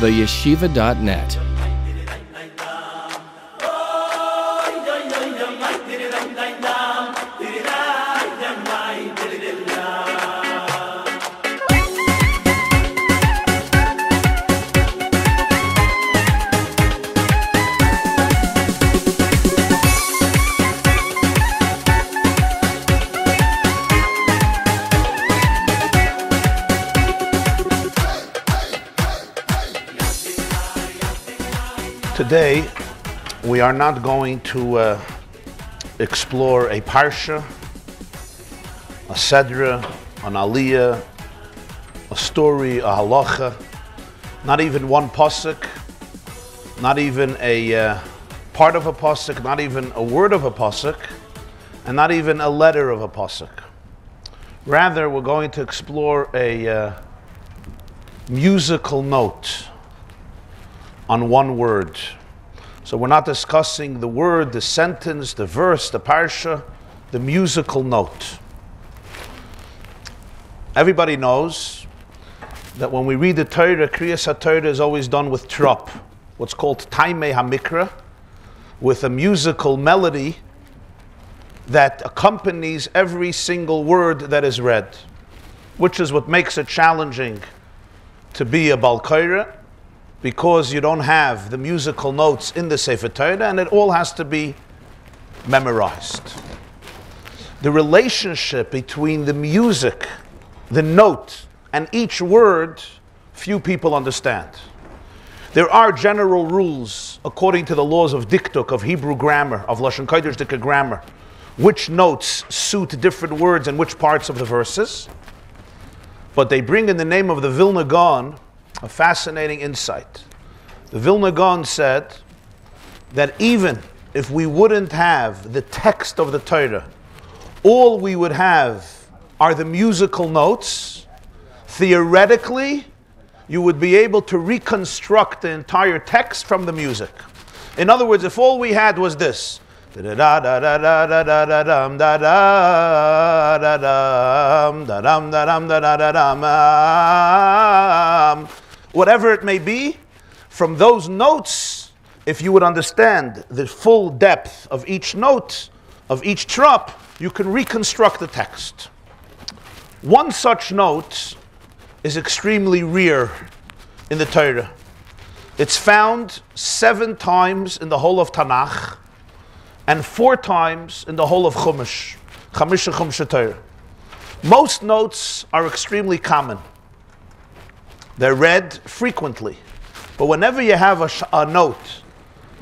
theyeshiva.net. Today, we are not going to uh, explore a parsha, a sedra, an aliyah, a story, a halacha, not even one pasuk, not even a uh, part of a pasuk, not even a word of a pasuk, and not even a letter of a pasuk. Rather, we're going to explore a uh, musical note on one word. So we're not discussing the word, the sentence, the verse, the parsha, the musical note. Everybody knows that when we read the Torah, Kriyas HaTorah is always done with trop, what's called Taimei HaMikra, with a musical melody that accompanies every single word that is read, which is what makes it challenging to be a Balkaira because you don't have the musical notes in the Sefer Torah and it all has to be memorized. The relationship between the music, the note, and each word, few people understand. There are general rules according to the laws of dikduk, of Hebrew grammar, of Lashon Kodesh Dikka grammar, which notes suit different words and which parts of the verses. But they bring in the name of the Vilna Gaon a fascinating insight. The Vilna Gaon said that even if we wouldn't have the text of the Torah, all we would have are the musical notes. Theoretically, you would be able to reconstruct the entire text from the music. In other words, if all we had was this, whatever it may be, from those notes, if you would understand the full depth of each note, of each trop, you can reconstruct the text. One such note is extremely rare in the Torah. It's found seven times in the whole of Tanakh and four times in the whole of Chumash, Chumash Torah. Most notes are extremely common. They're read frequently. But whenever you have a, a note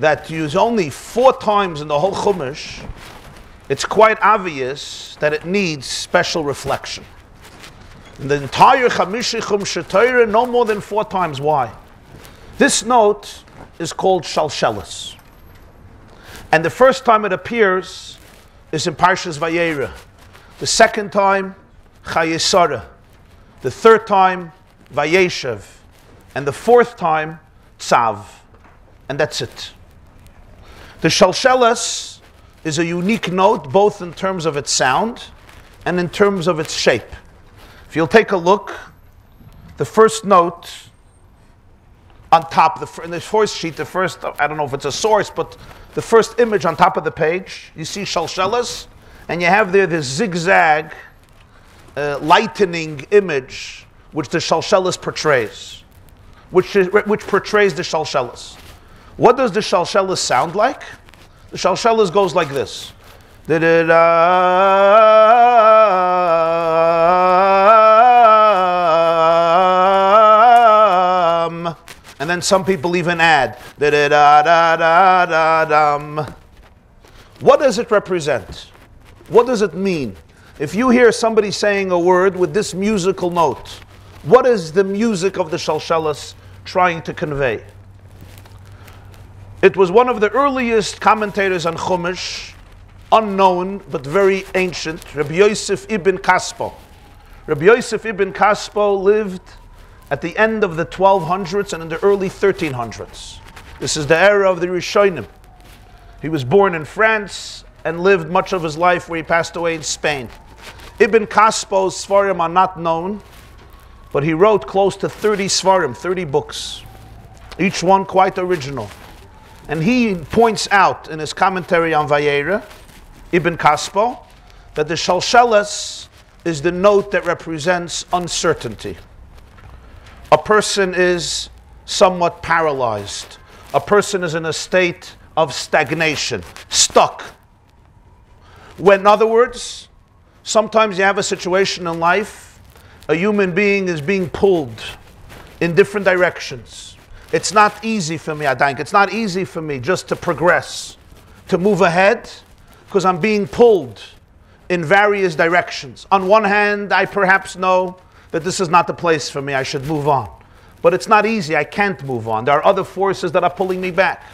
that used only four times in the whole Chumash, it's quite obvious that it needs special reflection. In the entire Chamishi Chumash Torah, no more than four times. Why? This note is called Shalshelis. And the first time it appears is in Parshas Vayera. The second time, Chayesara. The third time, Vayeshev. And the fourth time, Tzav. And that's it. The Shalshelas is a unique note both in terms of its sound and in terms of its shape. If you'll take a look, the first note on top, the, in the first sheet, the first, I don't know if it's a source, but the first image on top of the page, you see Shalshelas, and you have there this zigzag, uh, lightening image which the Shalshelis portrays, which, which portrays the Shalshelis. What does the Shalshelis sound like? The Shalshelis goes like this. And then some people even add. What does it represent? What does it mean? If you hear somebody saying a word with this musical note, what is the music of the Shalshelis trying to convey? It was one of the earliest commentators on Chumash, unknown but very ancient, Rabbi Yosef ibn Kaspo. Rabbi Yosef ibn Kaspo lived at the end of the 1200s and in the early 1300s. This is the era of the Rishonim. He was born in France and lived much of his life where he passed away in Spain. Ibn Kaspo's Svarim are not known, but he wrote close to 30 Svarim, 30 books. each one quite original. And he points out in his commentary on Vayera, Ibn Kaspo, that the Shalshelas is the note that represents uncertainty. A person is somewhat paralyzed. A person is in a state of stagnation, stuck. When, in other words, sometimes you have a situation in life, a human being is being pulled in different directions. It's not easy for me, I think. It's not easy for me just to progress, to move ahead, because I'm being pulled in various directions. On one hand, I perhaps know that this is not the place for me, I should move on. But it's not easy, I can't move on. There are other forces that are pulling me back.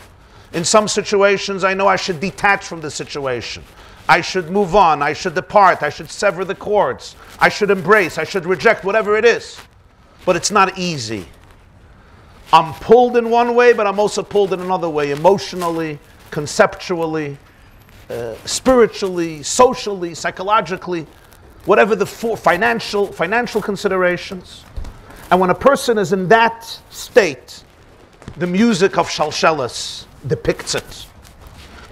In some situations, I know I should detach from the situation. I should move on, I should depart, I should sever the cords, I should embrace, I should reject, whatever it is. But it's not easy. I'm pulled in one way, but I'm also pulled in another way, emotionally, conceptually, uh, spiritually, socially, psychologically, whatever the for, financial financial considerations. And when a person is in that state, the music of Shalshelis depicts it.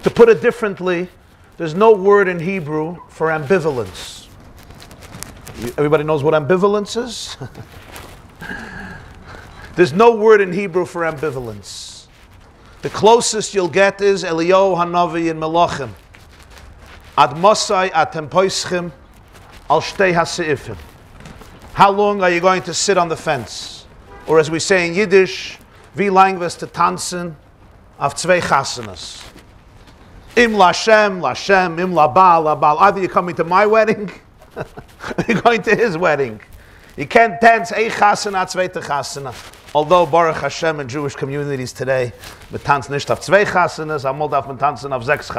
To put it differently, there's no word in Hebrew for ambivalence. Everybody knows what ambivalence is? there's no word in Hebrew for ambivalence. The closest you'll get is Eliyahu Hanavi in Melachim. Ad Mosai atem poischim al shtei hasi'ifim. How long are you going to sit on the fence? Or as we say in Yiddish, wie lang wirst du tanzen chasanas? Im lashem, lashem, im labal, labal. Either you're coming to my wedding, you're going to his wedding. You can't dance a chasana, chasana. Although Baruch Hashem in Jewish communities today, we tanzen nicht auf zwei chasanas, amol darf man tanzen auf sechs.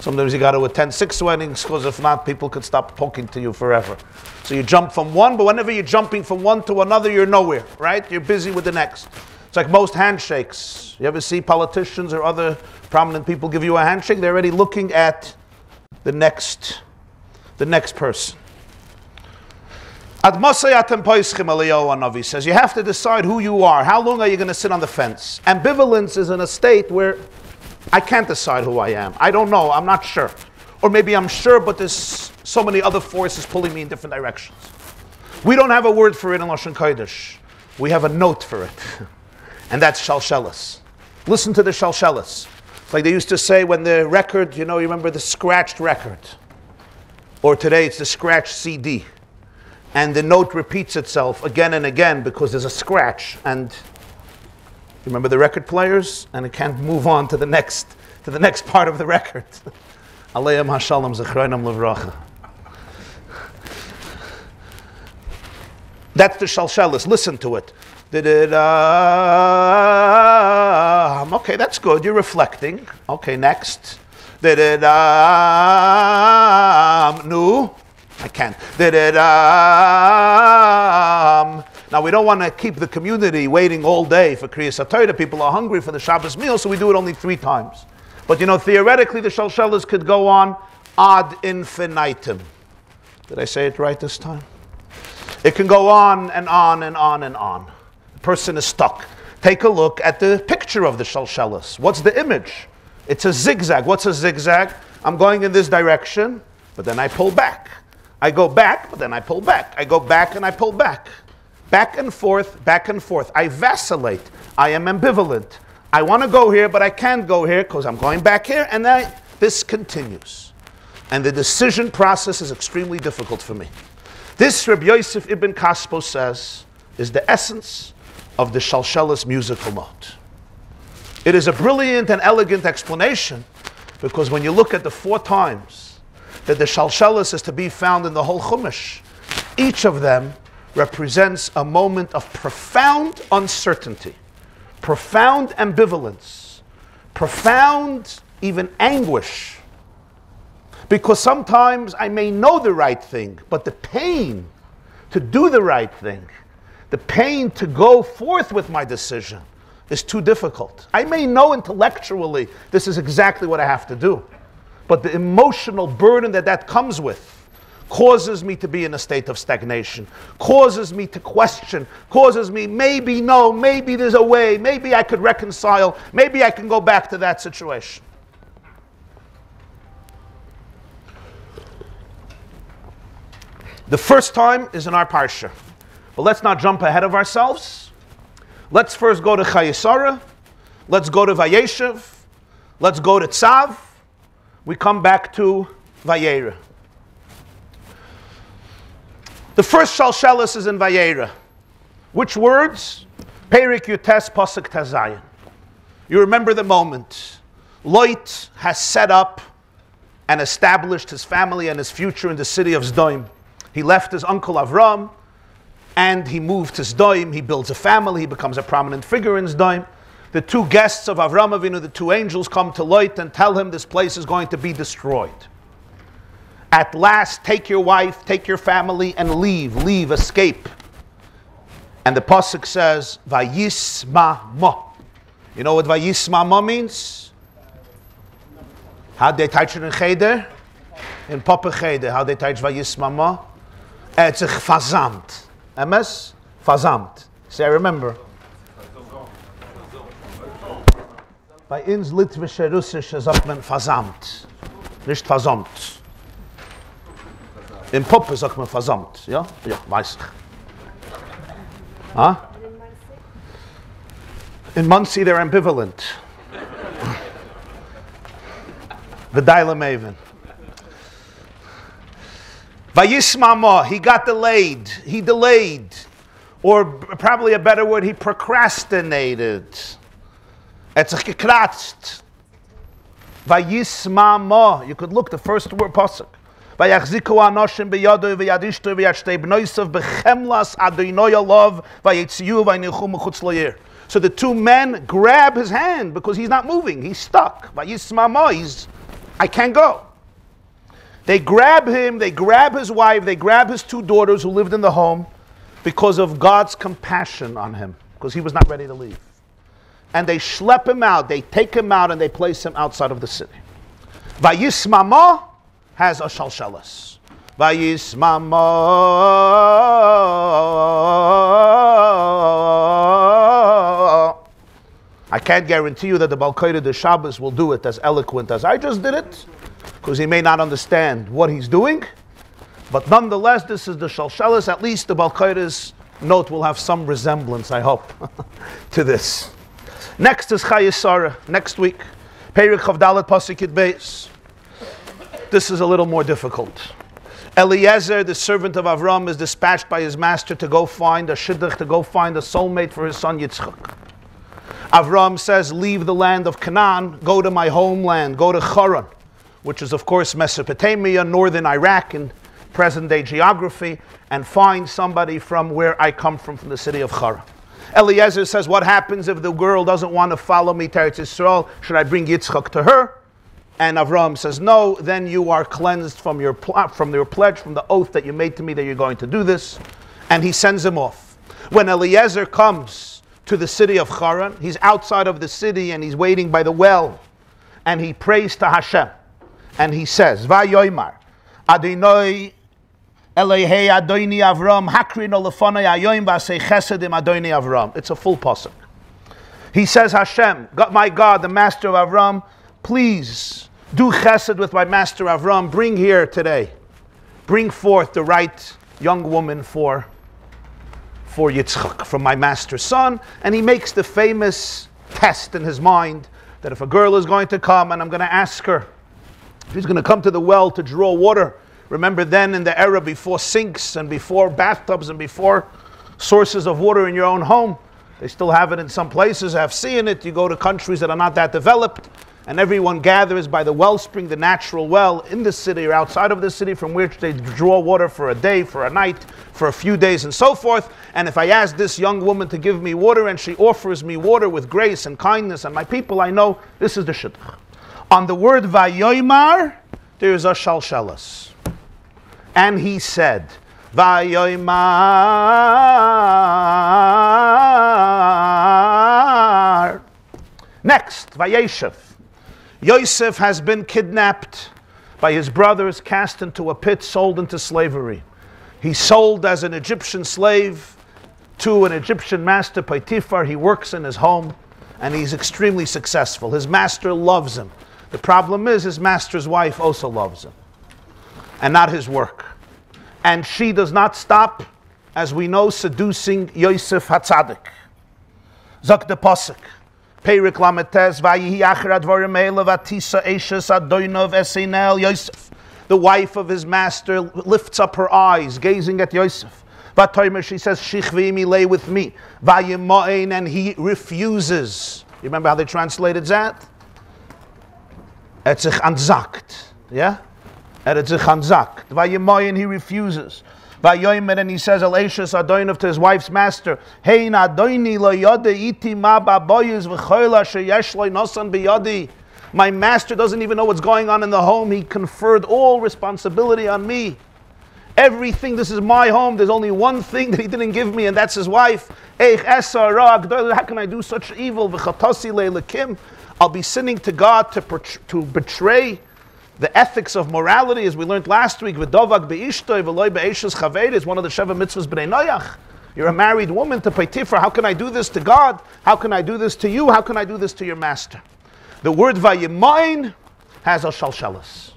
Sometimes you got to attend six weddings because if not, people could stop talking to you forever. So you jump from one, but whenever you're jumping from one to another, you're nowhere, right? You're busy with the next. It's like most handshakes. You ever see politicians or other prominent people give you a handshake? They're already looking at the next, the next person. Anavi says you have to decide who you are. How long are you going to sit on the fence? Ambivalence is in a state where I can't decide who I am. I don't know. I'm not sure. Or maybe I'm sure, but there's so many other forces pulling me in different directions. We don't have a word for it in Lashon Kodesh. We have a note for it. and that's shalshelis. Listen to the shalshelis. Like they used to say when the record, you know, you remember the scratched record. Or today it's the scratched CD. And the note repeats itself again and again because there's a scratch. And you Remember the record players? And it can't move on to the next, to the next part of the record. Aleim hashalom zechroinam levracha. That's the shalshelis. Listen to it. Um, okay, that's good. You're reflecting. Okay, next. Um, no, I can't. Um, now, we don't want to keep the community waiting all day for Kriyas HaTorah. People are hungry for the Shabbos meal, so we do it only three times. But you know, theoretically, the Shalshelas could go on ad infinitum. Did I say it right this time? It can go on and on and on and on. Person is stuck. Take a look at the picture of the Shalshelas. What's the image? It's a zigzag. What's a zigzag? I'm going in this direction, but then I pull back. I go back, but then I pull back. I go back and I pull back. Back and forth, back and forth. I vacillate. I am ambivalent. I want to go here, but I can't go here because I'm going back here, and I, this continues. And the decision process is extremely difficult for me. This, Rabbi Yosef ibn Kaspo says, is the essence of the Shalshelis musical note. It is a brilliant and elegant explanation because when you look at the four times that the Shalshelis is to be found in the whole Chumash, each of them represents a moment of profound uncertainty, profound ambivalence, profound even anguish. Because sometimes I may know the right thing, but the pain to do the right thing, the pain to go forth with my decision is too difficult. I may know intellectually this is exactly what I have to do, but the emotional burden that that comes with causes me to be in a state of stagnation, causes me to question, causes me maybe no, maybe there's a way, maybe I could reconcile, maybe I can go back to that situation. The first time is in our parsha. But let's not jump ahead of ourselves. Let's first go to Chayesara. Let's go to Vayeshev. Let's go to Tzav. We come back to Vayera. The first Shalshelis is in Vayera. Which words? Perik Yutes Pasuk Tazayin. You remember the moment. Lot has set up and established his family and his future in the city of Zdoim. He left his uncle Avram and he moved to Zdoim. He builds a family. He becomes a prominent figure in Zdoim. The two guests of Avram Avinu, the two angels, come to Lot and tell him this place is going to be destroyed. At last, take your wife, take your family, and leave. Leave, escape. And the pasuk says, "Vayisma mo." You know what "Vayisma mo" means? How they touch it in cheder? In Papa cheder, how they touch "Vayisma mo"? It's a fazamt. MS? Fazamt. Say, I remember. Bei uns litwische, russische sagt man versammt, nicht versammt. In Puppe sagt man versammt, ja? Ja, weiß ich. Huh? In Monsey, they're ambivalent. the Maven. Vayismama, he got delayed. He delayed. Or probably a better word, he procrastinated. It's a gekratzt. Vayismama. You could look the first word pasuk. ויחזיקו האנושים בידו וידישתו ויד שתי בנויסov בחמלס אדוני אלov ויציעו וינלכו מחוץ לעיר. So the two men grab his hand because he's not moving. He's stuck. Vayismama. He's, I can't go. They grab him, they grab his wife, they grab his two daughters who lived in the home because of God's compassion on him, because he was not ready to leave. And they schlep him out, they take him out, and they place him outside of the city. Vayismama has a shalshelis. Vayismama. I can't guarantee you that the Balkaida the Shabbos will do it as eloquent as I just did it because he may not understand what he's doing. But nonetheless, this is the Shalshalis. At least the Balkairis note will have some resemblance, I hope, to this. Next is Chayesara, next week. Perik Chavdalet Pasikit Beis. This is a little more difficult. Eliezer, the servant of Avram, is dispatched by his master to go find a shidduch, to go find a soulmate for his son Yitzchak. Avram says, Leave the land of Canaan, go to my homeland, go to Charan which is, of course, Mesopotamia, northern Iraq, in present day geography, and find somebody from where I come from, from the city of Chara. Eliezer says, What happens if the girl doesn't want to follow me to Eretz Yisrael? Should I bring Yitzchak to her? And Avram says, No, then you are cleansed from your, pl- from your pledge, from the oath that you made to me that you're going to do this. And he sends him off. When Eliezer comes to the city of Haran, he's outside of the city and he's waiting by the well. And he prays to Hashem and he says, Vayoymar, Adonai Elohei Adoni Avram, Hakrin Olefonai Ayoim Vasei Chesedim Adoni Avram. It's a full pasuk. He says, Hashem, God, my God, the master of Avram, please do chesed with my master Avram. Bring here today, bring forth the right young woman for, for Yitzchak, from my master's son. And he makes the famous test in his mind that if a girl is going to come and I'm going to ask her, He's going to come to the well to draw water. Remember then in the era before sinks and before bathtubs and before sources of water in your own home. They still have it in some places. I've seen it. You go to countries that are not that developed, and everyone gathers by the wellspring, the natural well, in the city or outside of the city from which they draw water for a day, for a night, for a few days, and so forth. And if I ask this young woman to give me water and she offers me water with grace and kindness and my people, I know this is the shidduch. On the word Vayoimar, there is a shalshalas. And he said, Vayoimar. Next, Vayeshev. Yosef has been kidnapped by his brothers, cast into a pit, sold into slavery. He's sold as an Egyptian slave to an Egyptian master, Potiphar. He works in his home and he's extremely successful. His master loves him. The problem is, his master's wife also loves him, and not his work. And she does not stop, as we know, seducing Yosef Hatzadik. Zok de Posik. Perik Lametes, Vayihi Acher Advorim Eila Vatisa Eshes Adoinov Esenel Yosef. The wife of his master lifts up her eyes, gazing at Yosef. Vatoimer, she says, Shichvimi lay with me. Vayimoin, and he refuses. You remember how they translated that? Etzich anzakt. Yeah? Etzich anzakt. Vayimoin, he refuses. Vayoimer, and he says, Elashus Adoinov to his wife's master, Hein Adoini lo yode iti ma baboyes v'choyla sheyesh lo nosan biyodi. My master doesn't even know what's going on in the home. He conferred all responsibility on me. Everything, this is my home. There's only one thing that he didn't give me, and that's his wife. How can I do such evil? I'll be sinning to God to, to betray the ethics of morality, as we learned last week, v'dovak be'ishtoi v'loy be'eshes chaved is one of the Sheva mitzvahs b'nei Noyach. You're a married woman to Potiphar. How can I do this to God? How can I do this to you? How can I do this to your master? The word vayimain has a shalshalas.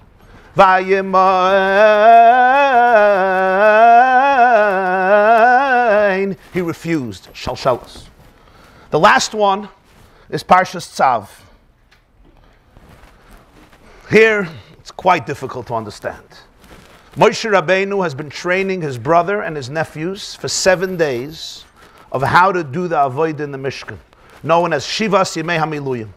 Vayimain. He refused. Shalshalas. The last one is Parshas Tzav. Here, it's quite difficult to understand. Moshe Rabbeinu has been training his brother and his nephews for seven days of how to do the avoid in the Mishkan, known as Shivas Yemei Hamiluyim.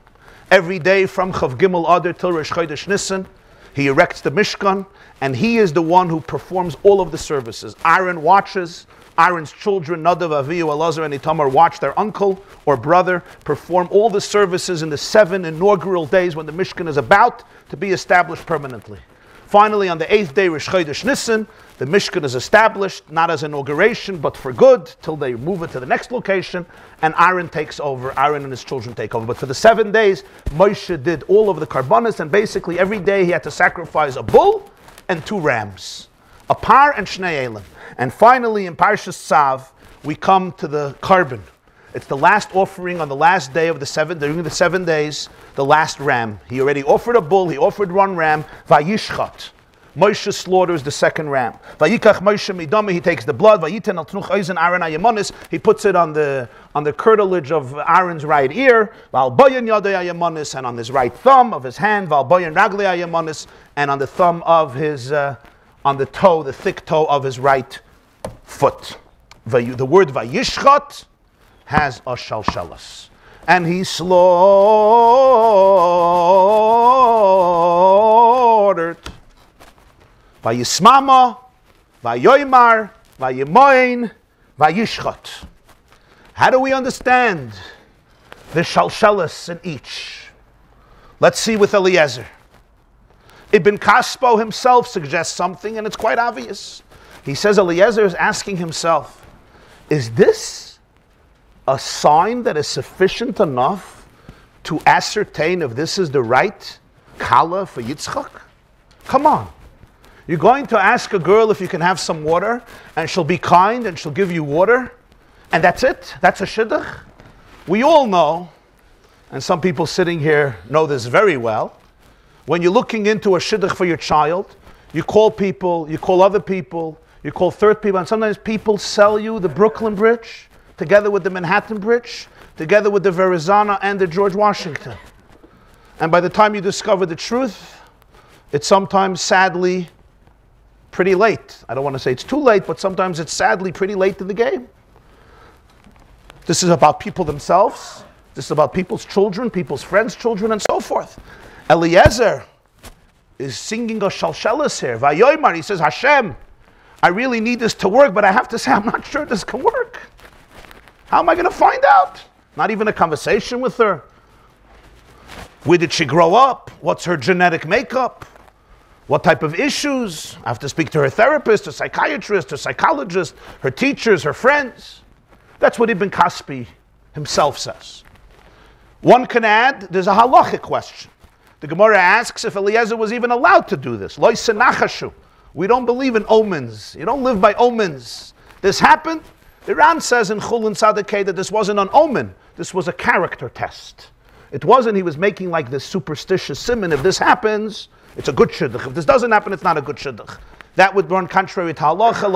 Every day from Chav Gimel Adar till Rosh Chodesh Nisan, he erects the Mishkan, and he is the one who performs all of the services. Aaron watches, Aaron's children, Nadav, Avihu, Elazar, and Itamar, watch their uncle or brother perform all the services in the seven inaugural days when the Mishkan is about to be established permanently. Finally, on the eighth day, Rosh Chodesh Nisan, the Mishkan is established, not as inauguration, but for good, till they move it to the next location, and Aaron takes over. Aaron and his children take over. But for the seven days, Moshe did all of the karbanis, and basically every day he had to sacrifice a bull and two rams, a par and shnei elim. And finally, in Parshas Tzav, we come to the carbon. It's the last offering on the last day of the seven, during the seven days, the last ram. He already offered a bull, he offered one ram, Vayishchat. Moshe slaughters the second ram. Vayikach Moshe midame, he takes the blood. Vayiten al tnuch oizen Aaron ayamonis, he puts it on the on the cartilage of Aaron's right ear. Val boyan yadei ayamonis, and on his right thumb of his hand. Val boyan ragle ayamonis, and on the thumb of his, uh, on the toe, the thick toe of his right foot. The word vayishchat has a shalshalas. And he slaughtered vayismama, vayoymar, vayimoin, vayishchat. How do we understand the shalshalas in each? Let's see with Eliezer. Ibn Kaspo himself suggests something, and it's quite obvious. He says Eliezer is asking himself, is this a sign that is sufficient enough to ascertain if this is the right kala for Yitzchak? Come on. You're going to ask a girl if you can have some water, and she'll be kind and she'll give you water, and that's it? That's a shidduch? We all know, and some people sitting here know this very well, when you're looking into a shidduch for your child, you call people, you call other people, you call third people, and sometimes people sell you the Brooklyn Bridge together with the Manhattan Bridge, together with the Verrazano and the George Washington. And by the time you discover the truth, it's sometimes sadly pretty late. I don't want to say it's too late, but sometimes it's sadly pretty late in the game. This is about people themselves. This is about people's children, people's friends' children, and so forth. Eliezer is singing a shalshelis here. Vayoymar, he says, Hashem, I really need this to work, but I have to say, I'm not sure this can work. How am I going to find out? Not even a conversation with her. Where did she grow up? What's her genetic makeup? What type of issues? I have to speak to her therapist, her psychiatrist, her psychologist, her teachers, her friends. That's what Ibn Kaspi himself says. One can add, there's a halachic question. The Gemara asks if Eliezer was even allowed to do this. We don't believe in omens. You don't live by omens. This happened. The Ran says in Chulin Sadekeh that this wasn't an omen. This was a character test. It wasn't he was making like this superstitious simon. If this happens, it's a good shidduch. If this doesn't happen, it's not a good shidduch. That would run contrary to halacha.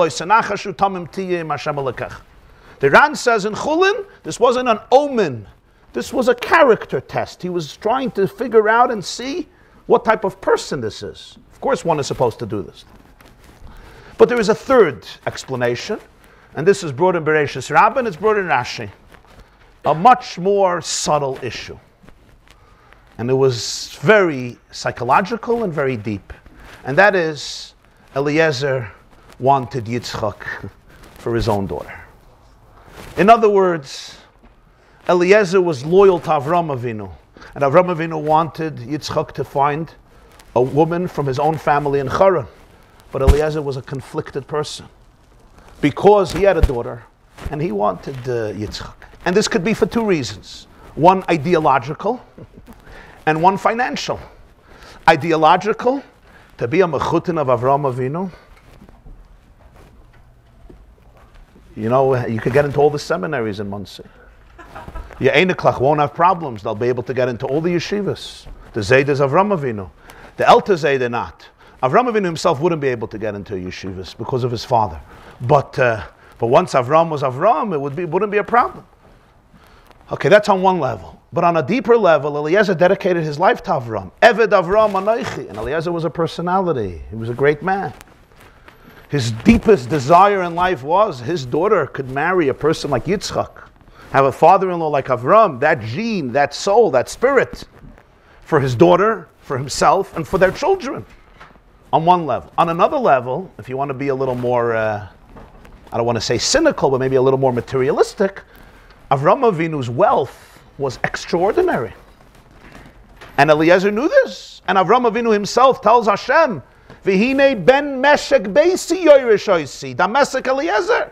The Ran says in Chulin, this wasn't an omen. This was a character test. He was trying to figure out and see what type of person this is. Of course, one is supposed to do this. But there is a third explanation, and this is brought in Bereshis Rabbah and it's brought in Rashi. A much more subtle issue. And it was very psychological and very deep. And that is Eliezer wanted Yitzchak for his own daughter. In other words, Eliezer was loyal to Avram Avinu, and Avram Avinu wanted Yitzchak to find a woman from his own family in Haran. But Eliezer was a conflicted person because he had a daughter and he wanted uh, Yitzchak. And this could be for two reasons one ideological and one financial. Ideological, to be a mechutin of Avram Avinu. You know, you could get into all the seminaries in Monsey. Your Einiklach won't have problems. They'll be able to get into all the yeshivas. The Zaydas of Avinu. The Elta Zayda not. Avram Avinu himself wouldn't be able to get into yeshivas because of his father. But, uh, but once Avram was Avram, it would be, wouldn't be a problem. Okay, that's on one level. But on a deeper level, Eliezer dedicated his life to Avram. Eved Avram Anoichi. And Eliezer was a personality. He was a great man. His deepest desire in life was his daughter could marry a person like Yitzchak have a father in law like Avram, that gene, that soul, that spirit, for his daughter, for himself, and for their children on one level. On another level, if you want to be a little more, uh, I don't want to say cynical, but maybe a little more materialistic, Avram Avinu's wealth was extraordinary. And Eliezer knew this. And Avram Avinu himself tells Hashem, Vihine ben meshek beisi yoyrishoisi, damesek Eliezer.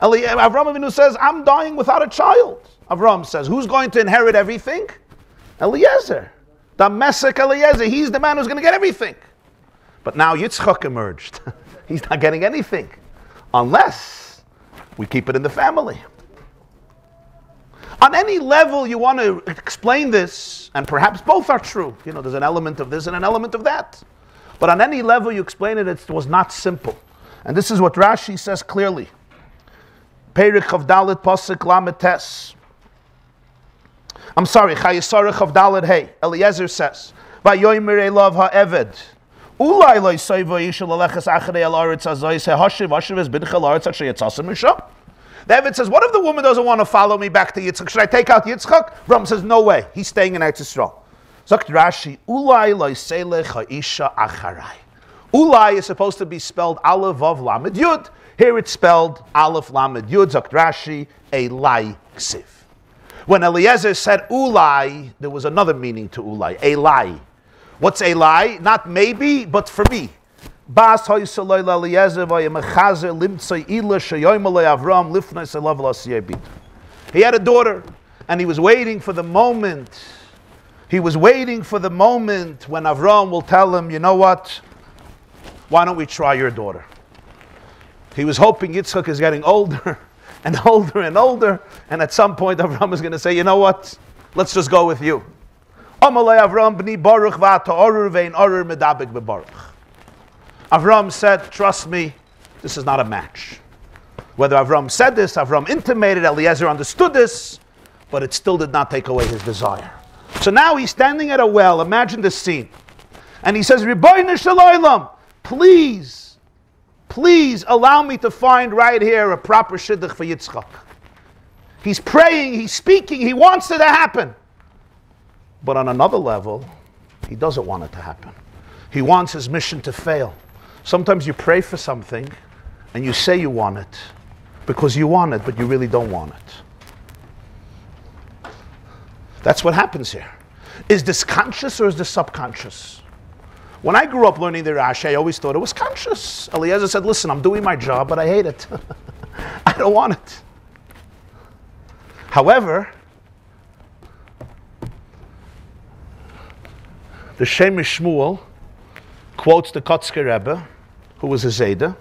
Avram Avinu says, I'm dying without a child. Avram says, Who's going to inherit everything? Eliezer. The Mesek Eliezer. He's the man who's going to get everything. But now Yitzchak emerged. He's not getting anything unless we keep it in the family. On any level you want to explain this, and perhaps both are true. You know, there's an element of this and an element of that. But on any level you explain it, it was not simple. And this is what Rashi says clearly. Perik of Dalit Pasik Lametes. I'm sorry, Chayesarach of Dalit Hey. Eliezer says, Vayoymer love ha'eved. Ulai loy soivo yishul aleches achrei el aretz azoy se hashiv hashiv es bidchel aretz asher yitzasim mishah. The Eved says, what if the woman doesn't want to follow me back to Yitzchak? Should I take out Yitzchak? Ram says, no way. He's staying in Eretz Yisrael. Zakt Rashi, Ulai loy selech ha'isha acharai. Ulai is supposed to be spelled Aleph Vav Lamed Yud. Here it's spelled Aleph Lamed Yud Rashi Elai Ksiv. When Eliezer said Ulai, there was another meaning to Ulai. Elai. What's Elai? Not maybe, but for me. Bas Eliezer limtzay ila Avram He had a daughter, and he was waiting for the moment. He was waiting for the moment when Avram will tell him, you know what? Why don't we try your daughter? He was hoping Yitzchak is getting older and older and older, and at some point Avram is going to say, you know what? Let's just go with you. Avram said, trust me, this is not a match. Whether Avram said this, Avram intimated, Eliezer understood this, but it still did not take away his desire. So now he's standing at a well. Imagine this scene. And he says, please, please allow me to find right here a proper shidduch for Yitzchak. He's praying, he's speaking, he wants it to happen. But on another level, he doesn't want it to happen. He wants his mission to fail. Sometimes you pray for something and you say you want it because you want it, but you really don't want it. That's what happens here. Is this conscious or is this subconscious? When I grew up learning the Rashi, I always thought it was conscious. Eliezer said, Listen, I'm doing my job, but I hate it. I don't want it. However, The Shem MiShmuel quotes the Kotzker Rebbe, who was a Zayda.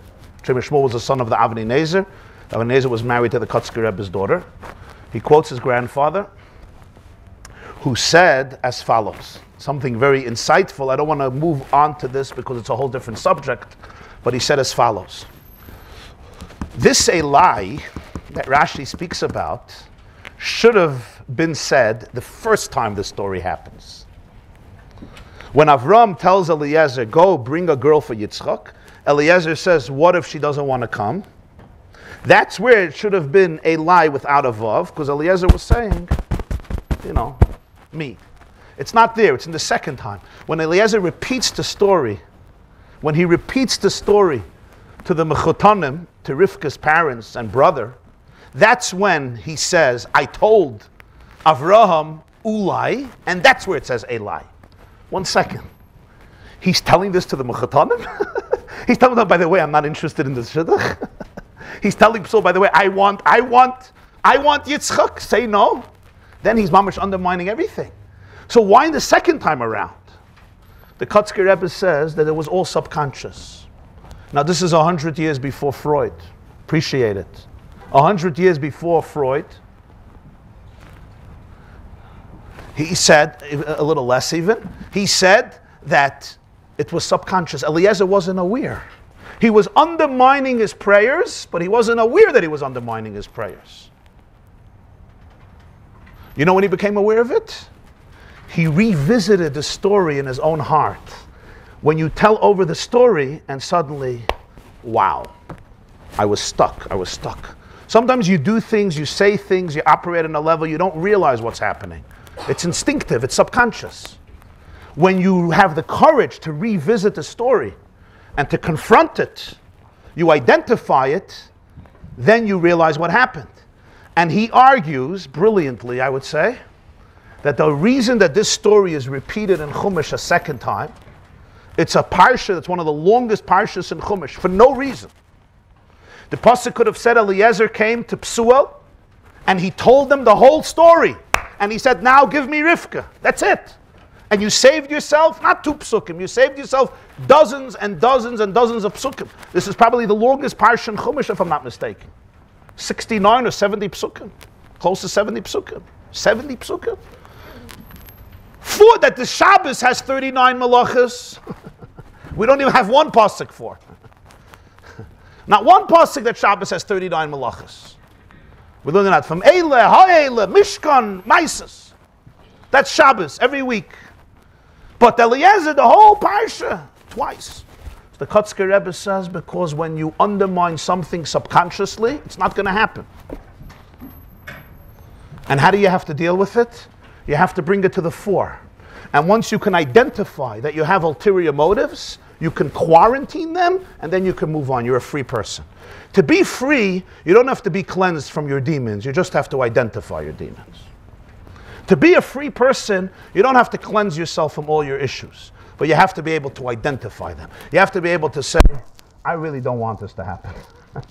Shem MiShmuel was the son of the Avnei Nezer. Avnei Nezer was married to the Kotzker Rebbe's daughter. He quotes his grandfather, who said as follows something very insightful. I don't want to move on to this because it's a whole different subject, but he said as follows This a lie that Rashi speaks about should have been said the first time the story happens. When Avram tells Eliezer, Go bring a girl for Yitzchak, Eliezer says, What if she doesn't want to come? That's where it should have been a lie without a vav, because Eliezer was saying, you know, me. It's not there, it's in the second time. When Eliezer repeats the story, when he repeats the story to the Mechotanim, to Rivka's parents and brother, that's when he says, I told Avraham Ulai, and that's where it says Eli. One second. He's telling this to the Mechotanim? He's telling them, by the way, I'm not interested in this shidduch. he's telling so, by the way, I want, I want, I want Yitzchak. Say no. Then he's mamish undermining everything. So why the second time around? The Kotzker Rebbe says that it was all subconscious. Now this is a hundred years before Freud. Appreciate it. A hundred years before Freud, he said a little less even. He said that it was subconscious. Eliezer wasn't aware. He was undermining his prayers, but he wasn't aware that he was undermining his prayers. You know when he became aware of it? He revisited the story in his own heart. When you tell over the story, and suddenly, wow, I was stuck. I was stuck. Sometimes you do things, you say things, you operate on a level you don't realize what's happening. It's instinctive, it's subconscious. When you have the courage to revisit the story and to confront it, you identify it, then you realize what happened. And he argues brilliantly, I would say, that the reason that this story is repeated in Chumash a second time, it's a parsha that's one of the longest parshas in Chumash for no reason. The pasuk could have said Eliezer came to Psuel and he told them the whole story. And he said, Now give me Rivka. That's it. And you saved yourself, not two psukim, you saved yourself dozens and dozens and dozens of psukim. This is probably the longest parsha in Chumash, if I'm not mistaken. 69 or 70 psukim. Close to 70 psukim. 70 psukim. For that the Shabbos has 39 malachas. we don't even have one pasuk for. Not one pasuk that Shabbos has 39 malachas. We're that from Eile, Ha'eile, Mishkan, Mises. That's Shabbos every week. But Eliezer, the whole parsha, twice. The Kotzker Rebbe says because when you undermine something subconsciously, it's not going to happen. And how do you have to deal with it? You have to bring it to the fore. And once you can identify that you have ulterior motives, you can quarantine them, and then you can move on. You're a free person. To be free, you don't have to be cleansed from your demons, you just have to identify your demons. To be a free person, you don't have to cleanse yourself from all your issues, but you have to be able to identify them. You have to be able to say, I really don't want this to happen.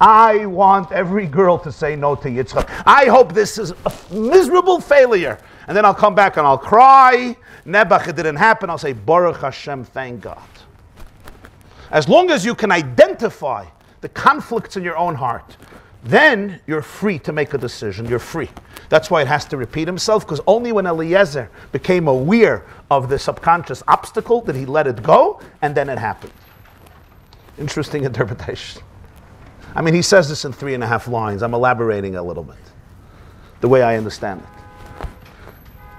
I want every girl to say no to Yitzchak. I hope this is a miserable failure. And then I'll come back and I'll cry. Nebuch, it didn't happen. I'll say, Baruch Hashem, thank God. As long as you can identify the conflicts in your own heart, then you're free to make a decision. You're free. That's why it has to repeat himself, because only when Eliezer became aware of the subconscious obstacle did he let it go, and then it happened. Interesting interpretation. I mean, he says this in three and a half lines. I'm elaborating a little bit, the way I understand it.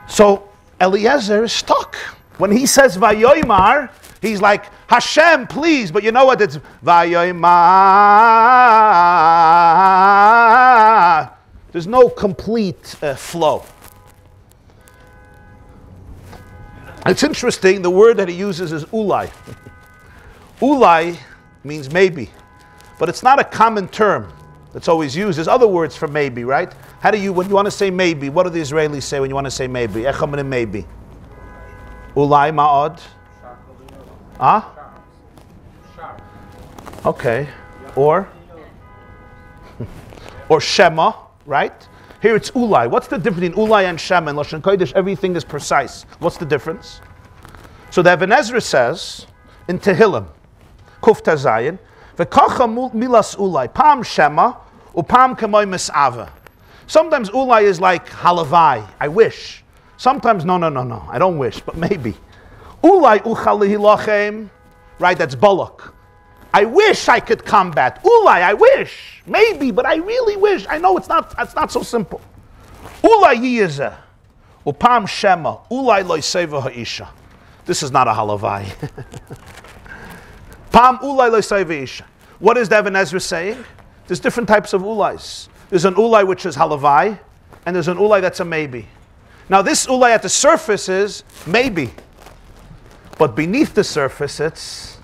So Eliezer is stuck. When he says Vayoimar, he's like, Hashem, please. But you know what? It's Vayoimar. There's no complete uh, flow. It's interesting, the word that he uses is ulai. ulai means maybe. But it's not a common term that's always used. There's other words for maybe, right? How do you, when you want to say maybe, what do the Israelis say when you want to say maybe? Echamim maybe. Ulai ma'od. Ah? Okay. Or? or Shema, right? Here it's Ulai. What's the difference between Ulai and Shema? In Lashon Kodesh, everything is precise. What's the difference? So the Even HaEzra says in Tehillim, Kuf Tazayin, V'kacha milas ulai, pam shema, upam kamoy misava. Sometimes ulai is like halavai, I wish. Sometimes, no, no, no, no, I don't wish, but maybe. Ulai uchalihi lachem, right, that's Balak. I wish I could combat. Ulai, I wish. Maybe, but I really wish. I know it's not, it's not so simple. Ulai yiyazeh. Upam shema. Ulai loiseva ha'isha. This is not a halavai. Pam ulai. What is the Even HaEzra saying? There's different types of ulais. There's an ulai which is halavai, and there's an ulai that's a maybe. Now this ulai at the surface is maybe. But beneath the surface it's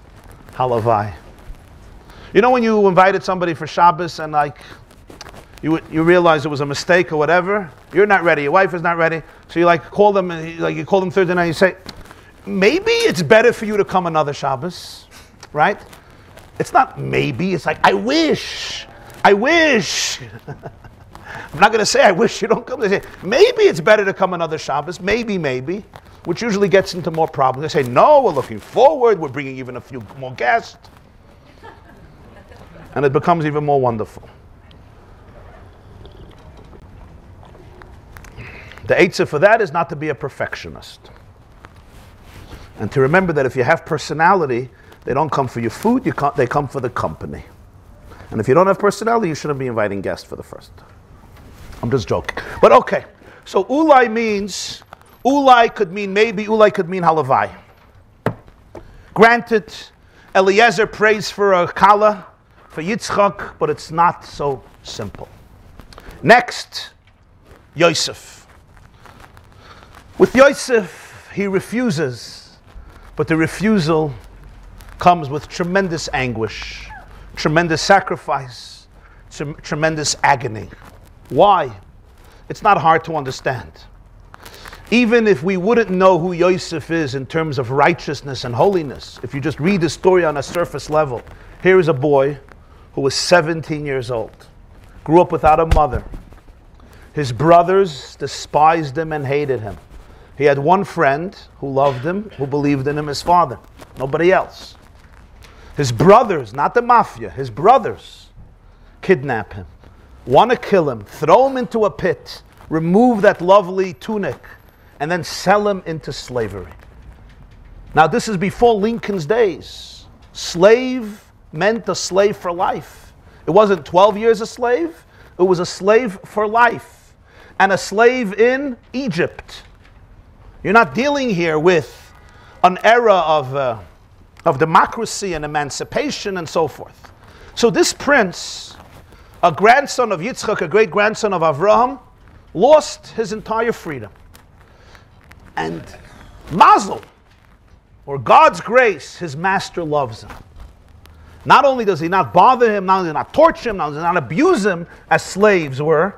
halavai. You know when you invited somebody for Shabbos and like you, you realize it was a mistake or whatever, you're not ready, your wife is not ready, so you like call them, like you call them Thursday night, and you say, maybe it's better for you to come another Shabbos, right? It's not maybe, it's like, I wish, I wish. I'm not going to say I wish you don't come. They say, maybe it's better to come another Shabbos, maybe, maybe, which usually gets into more problems. They say, no, we're looking forward, we're bringing even a few more guests. And it becomes even more wonderful. The answer for that is not to be a perfectionist. And to remember that if you have personality, they don't come for your food, you they come for the company. And if you don't have personality, you shouldn't be inviting guests for the first. I'm just joking. But okay. So ulai means, ulai could mean maybe, ulai could mean halavai. Granted, Eliezer prays for a kala, for Yitzchak, but it's not so simple. Next, Yosef. With Yosef, he refuses, but the refusal comes with tremendous anguish, tremendous sacrifice, tremendous agony. Why? It's not hard to understand. Even if we wouldn't know who Yosef is in terms of righteousness and holiness, if you just read the story on a surface level, here is a boy who was 17 years old, grew up without a mother. His brothers despised him and hated him. He had one friend who loved him, who believed in him, his father. Nobody else. His brothers, not the mafia, his brothers kidnap him, want to kill him, throw him into a pit, remove that lovely tunic, and then sell him into slavery. Now, this is before Lincoln's days. Slave meant a slave for life. It wasn't 12 years a slave, it was a slave for life. And a slave in Egypt. You're not dealing here with an era of, uh, of democracy and emancipation and so forth. So this prince, a grandson of Yitzchak, a great grandson of Avraham, lost his entire freedom. And Mazel, or God's grace, his master loves him. Not only does he not bother him, not only not torture him, not only not abuse him as slaves were,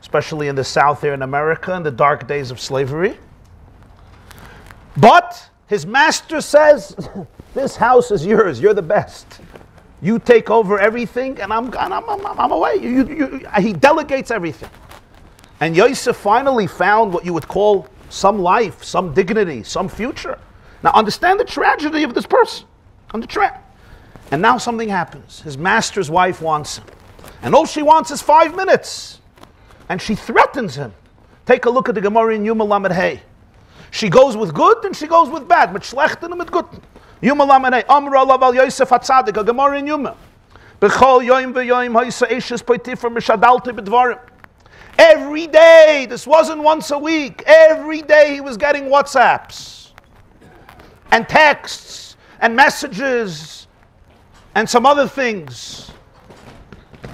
especially in the South here in America in the dark days of slavery, but his master says, This house is yours. You're the best. You take over everything, and I'm, and I'm, I'm, I'm away. You, you, he delegates everything. And Yosef finally found what you would call some life, some dignity, some future. Now, understand the tragedy of this person. the tra- and now something happens. His master's wife wants him. And all she wants is five minutes. And she threatens him. Take a look at the Gemara in Yuma Lamed Hay. She goes with good and she goes with bad. Mit schlechten and mit guten. Yuma lamene. Amra Allah al Yosef HaTzadik. A Gemara in Yuma. Bechol yoim ve'yoim ha'isa eshes poitifar mishadalte bedvarim. Every day, this wasn't once a week, every day he was getting WhatsApps and texts and messages and some other things.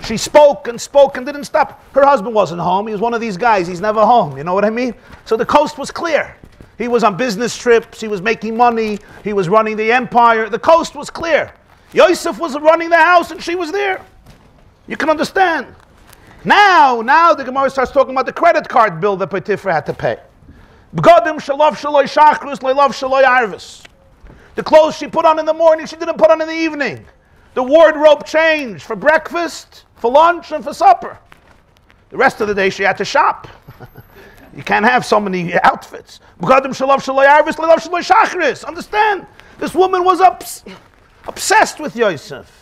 She spoke and spoke and didn't stop. Her husband wasn't home. He was one of these guys. He's never home. You know what I mean? So the coast was clear. He was on business trips, he was making money, he was running the empire. The coast was clear. Yosef was running the house and she was there. You can understand. Now, now the Gemara starts talking about the credit card bill that Potiphar had to pay. The clothes she put on in the morning, she didn't put on in the evening. The wardrobe changed for breakfast, for lunch, and for supper. The rest of the day she had to shop. You can't have so many outfits. Understand? This woman was ups- obsessed with Yosef.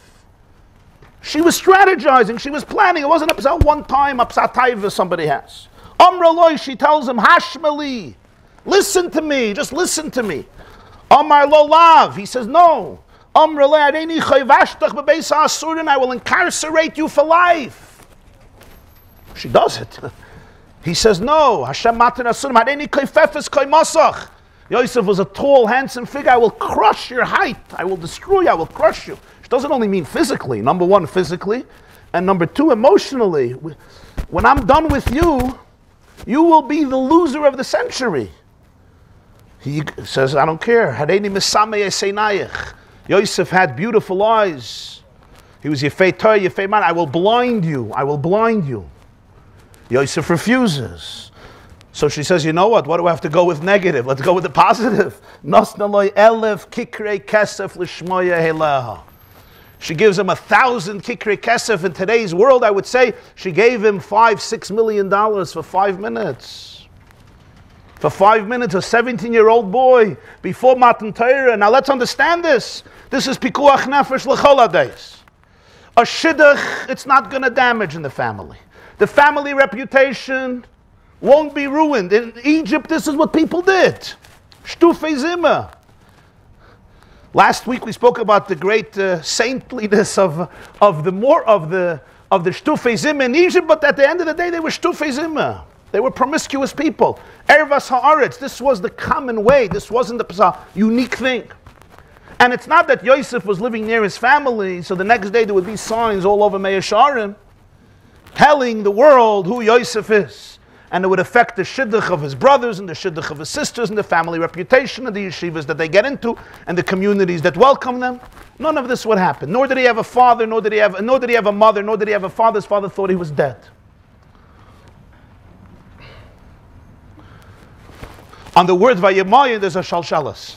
She was strategizing. She was planning. It wasn't upset uh, one time, taiva somebody has. Amra she tells him, Hashmali, listen to me, just listen to me. Amar lo lav, he says, no. Amra I will incarcerate you for life. She does it. He says, no. Hashem matin asurim, hadeni koifefes koimosach. Yosef was a tall, handsome figure. I will crush your height. I will destroy you. I will crush you. It doesn't only mean physically. Number one, physically. And number two, emotionally. When I'm done with you, you will be the loser of the century. He says, I don't care. Any mesamei esenayich. Yosef had beautiful eyes. He was Yefei Toy, Yefei Man. I will blind you. I will blind you. Yosef refuses. So she says, you know what? What do I have to go with negative? Let's go with the positive. She gives him a thousand kikre kesef. In today's world, I would say she gave him five, six million dollars for five minutes. For five minutes, a 17 year old boy before Matan Torah. Now let's understand this. This is pikuach nefesh l'chol days. A shidduch, it's not going to damage in the family. The family reputation won't be ruined. In Egypt, this is what people did. Stufe zimmer. Last week we spoke about the great uh, saintliness of, of the more of the of the Shtufei in Egypt, but at the end of the day they were Shtufei They were promiscuous people. Ervas Haaretz, this was the common way. This wasn't a unique thing. And it's not that Yosef was living near his family, so the next day there would be signs all over Meah Shearim telling the world who Yosef is and it would affect the shidduch of his brothers and the shidduch of his sisters and the family reputation of the yeshivas that they get into and the communities that welcome them. None of this would happen. Nor did he have a father, nor did he have, nor did he have a mother, nor did he have a father. His father thought he was dead. On the word Vayemayin, there's a shalshalas.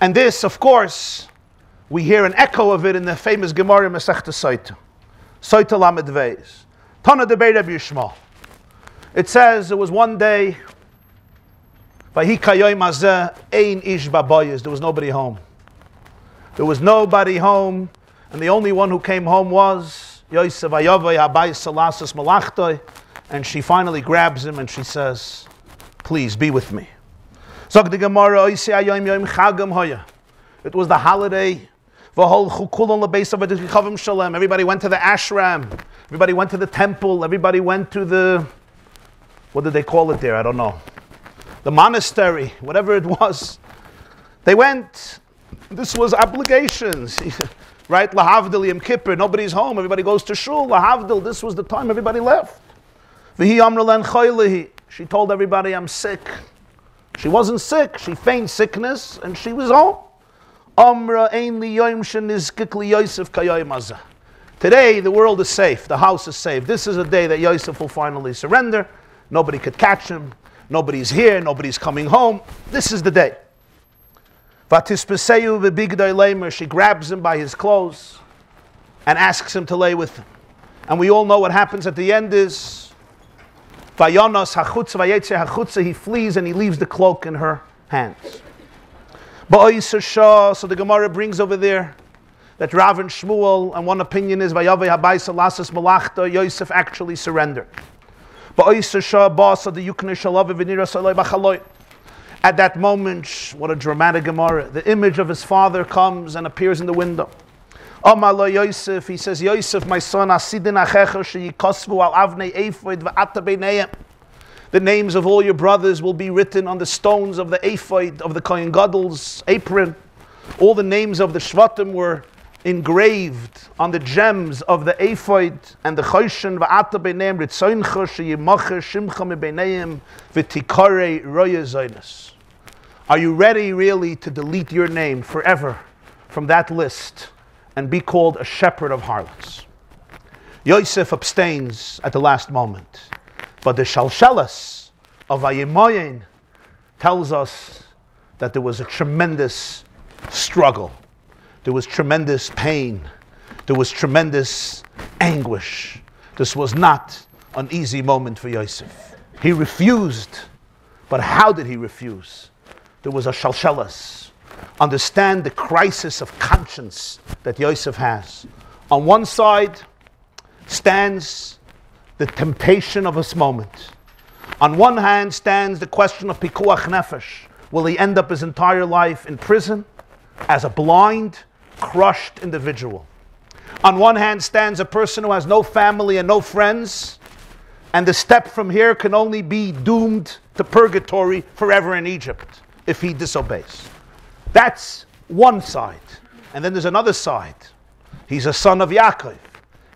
And this, of course, we hear an echo of it in the famous Gemara Masechta Saita. Veis. Tana de Beir Yishmael. It says it was one day, there was nobody home. There was nobody home, and the only one who came home was Yosef and she finally grabs him and she says, Please be with me. It was the holiday. Everybody went to the ashram. Everybody went to the temple. Everybody went to the what did they call it there? I don't know. The monastery, whatever it was. They went, this was obligations, right? Lahavdil Yom Kippur, nobody's home, everybody goes to shul. Lahavdil, this was the time everybody left. She told everybody, I'm sick. She wasn't sick, she feigned sickness, and she was home. Today, the world is safe, the house is safe. This is a day that Yosef will finally surrender. Nobody could catch him. Nobody's here. Nobody's coming home. This is the day. She grabs him by his clothes and asks him to lay with him. And we all know what happens at the end is he flees and he leaves the cloak in her hands. So the Gemara brings over there that Rav and Shmuel, and one opinion is by Yawe Hay Sallas Mullahto, Yosef actually surrendered. At that moment, what a dramatic Gemara. The image of his father comes and appears in the window. Amar Yosef, he says, Yosef, my son, asidin achecha sheyikosvu al avnei ephod v'ata The names of all your brothers will be written on the stones of the ephod, of the Kohen Gadol's apron. All the names of the Shvatim were engraved on the gems of the ephod and the choshen va'ata b'neim ritzoincha sheyimacher shimcha v'tikare Are you ready really to delete your name forever from that list and be called a shepherd of harlots? Yosef abstains at the last moment, but the shalshelas of Ayemoyin tells us that there was a tremendous struggle there was tremendous pain. There was tremendous anguish. This was not an easy moment for Yosef. He refused. But how did he refuse? There was a shalshelas. Understand the crisis of conscience that Yosef has. On one side stands the temptation of this moment. On one hand stands the question of pikuach nefesh. Will he end up his entire life in prison as a blind, crushed individual? On one hand stands a person who has no family and no friends, and the step from here can only be doomed to purgatory forever in Egypt if he disobeys. That's one side. And then there's another side. He's a son of Yaakov.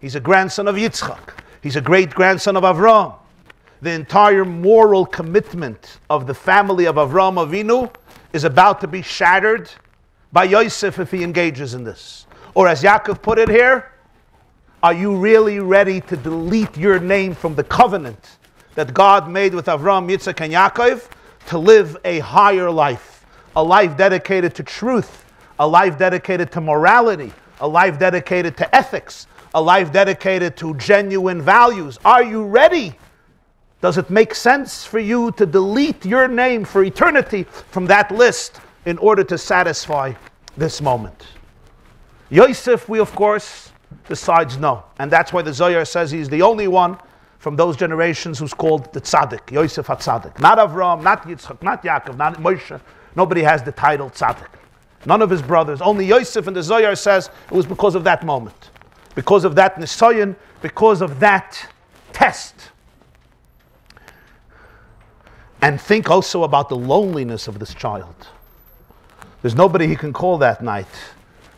He's a grandson of Yitzchak. He's a great grandson of Avram. The entire moral commitment of the family of Avram Avinu is about to be shattered by Yosef if he engages in this. Or as Yaakov put it here, are you really ready to delete your name from the covenant that God made with Avram, Yitzchak, and Yaakov to live a higher life, a life dedicated to truth, a life dedicated to morality, a life dedicated to ethics, a life dedicated to genuine values? Are you ready? Does it make sense for you to delete your name for eternity from that list in order to satisfy this moment? Yosef, we of course decides no. And that's why the Zohar says he's the only one from those generations who's called the Tzaddik, Yosef HaTzaddik. Not Avram, not Yitzchak, not Yaakov, not Moshe. Nobody has the title Tzaddik. None of his brothers. Only Yosef and the Zohar says it was because of that moment. Because of that Nisayan, because of that test. And think also about the loneliness of this child. There's nobody he can call that night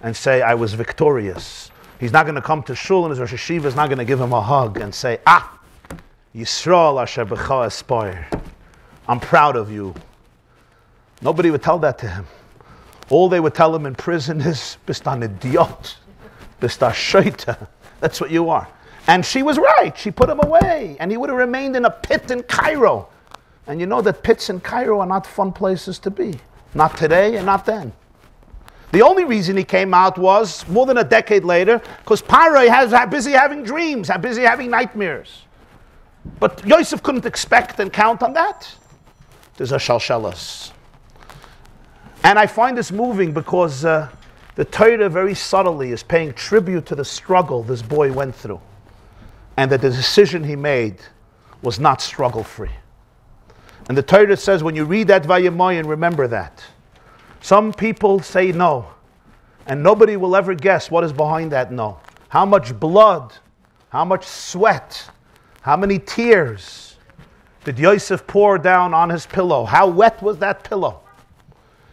and say, I was victorious. He's not going to come to shul and his Rosh Yeshiva is not going to give him a hug and say, Ah, Yisrael asher b'cha aspire. I'm proud of you. Nobody would tell that to him. All they would tell him in prison is, Bist an idiot. Bist shaita. That's what you are. And she was right. She put him away. And he would have remained in a pit in Cairo. And you know that pits in Cairo are not fun places to be. Not today and not then. The only reason he came out was more than a decade later, because Paro has busy having dreams, busy having nightmares. But Yosef couldn't expect and count on that. There's a shalshelas. And I find this moving because uh, the Torah very subtly is paying tribute to the struggle this boy went through. And that the decision he made was not struggle free. And the Torah says when you read that Vayemoyin, remember that. Some people say no, and nobody will ever guess what is behind that no. How much blood, how much sweat, how many tears did Yosef pour down on his pillow? How wet was that pillow?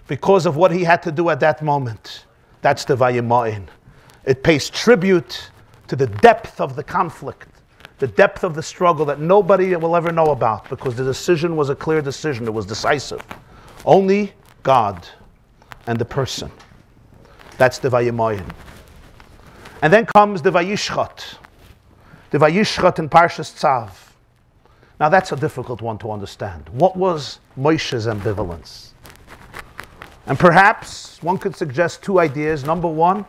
Because of what he had to do at that moment. That's the Vayimayin. It pays tribute to the depth of the conflict, the depth of the struggle that nobody will ever know about because the decision was a clear decision, it was decisive. Only God and the person. That's the Vayemoyin. And then comes the Vayishchat. The Vayishchat in Parshas Tzav. Now that's a difficult one to understand. What was Moshe's ambivalence? And perhaps one could suggest two ideas. Number one,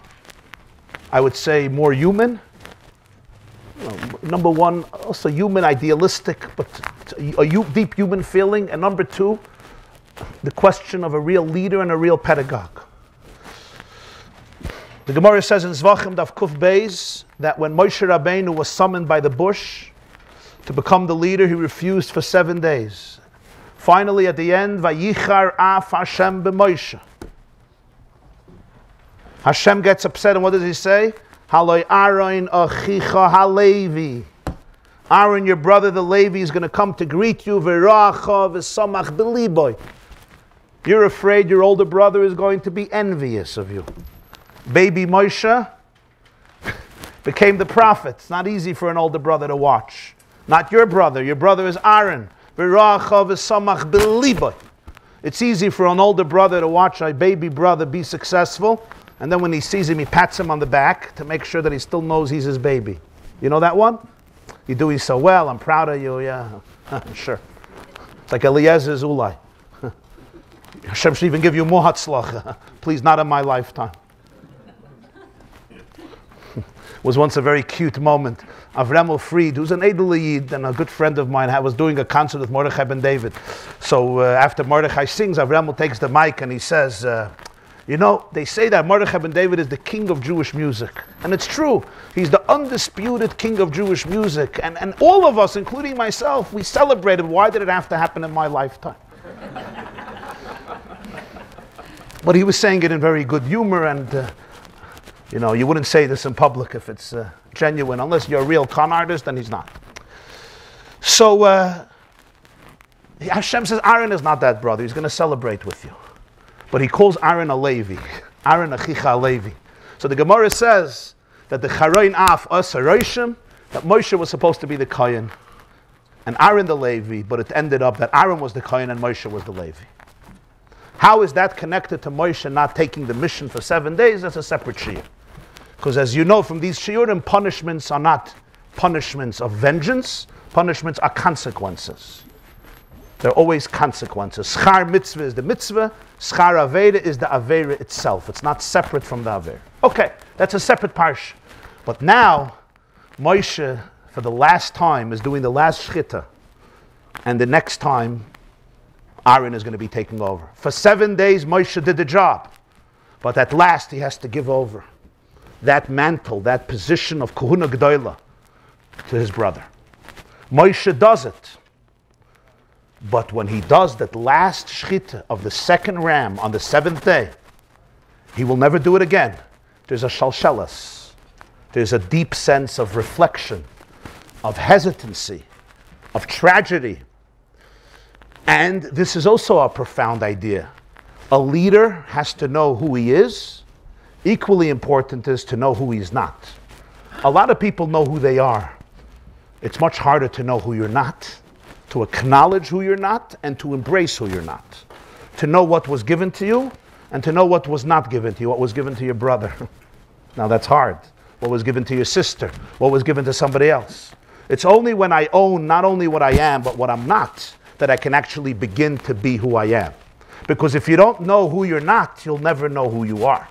I would say more human. Number one, also human, idealistic, but a deep human feeling. And number two, the question of a real leader and a real pedagogue. The Gemara says in Zvachim Daf Kuf Beis that when Moshe Rabbeinu was summoned by the bush to become the leader, he refused for seven days. Finally, at the end, Vayichar Af Hashem b'Moshe. Hashem gets upset, and what does he say? Haloi Aaron Achicha Halevi. Aaron, your brother, the Levi, is going to come to greet you. V'racha v'samach b'liboy. You're afraid your older brother is going to be envious of you. Baby Moshe became the prophet. It's not easy for an older brother to watch. Not your brother. Your brother is Aaron. It's easy for an older brother to watch a baby brother be successful, and then when he sees him, he pats him on the back to make sure that he still knows he's his baby. You know that one? You're doing so well. I'm proud of you. Yeah, sure. It's like Eliezer Zulai. Hashem should even give you more hatzlacha. Please, not in my lifetime. was once a very cute moment. Avremel Fried, who's an Edel and a good friend of mine, was doing a concert with Mordechai ben David. So uh, after Mordechai sings, Avremel takes the mic and he says, uh, you know, they say that Mordechai ben David is the king of Jewish music. And it's true. He's the undisputed king of Jewish music. And, and all of us, including myself, we celebrated. Why did it have to happen in my lifetime? but he was saying it in very good humor. And, uh, you know, you wouldn't say this in public if it's uh, genuine. Unless you're a real con artist, then he's not. So uh, Hashem says, Aaron is not that brother. He's going to celebrate with you. But he calls Aaron a Levi. Aaron a Achicha Levi. So the Gemara says that the Charoin Af Us that Moshe was supposed to be the Kohen and Aaron the Levi, but it ended up that Aaron was the Kohen and Moshe was the Levi. How is that connected to Moshe not taking the mission for seven days? That's a separate shiur. Because as you know from these shiurim, punishments are not punishments of vengeance, punishments are consequences. There are always consequences. Schar mitzvah is the mitzvah, schar avera is the avera itself. It's not separate from the avera. Okay, that's a separate parsha. But now, Moshe, for the last time, is doing the last shchita. And the next time, Aaron is going to be taking over. For seven days, Moshe did the job. But at last, he has to give over that mantle, that position of Kahuna G'dayla to his brother. Moshe does it. But when he does that last shchita of the second ram on the seventh day, he will never do it again. There's a shalshelas. There's a deep sense of reflection, of hesitancy, of tragedy. And this is also a profound idea. A leader has to know who he is. Equally important is to know who he's not. A lot of people know who they are. It's much harder to know who you're not to acknowledge who you're not and to embrace who you're not. To know what was given to you and to know what was not given to you, what was given to your brother. now that's hard. What was given to your sister, what was given to somebody else. It's only when I own not only what I am, but what I'm not, that I can actually begin to be who I am. Because if you don't know who you're not, you'll never know who you are.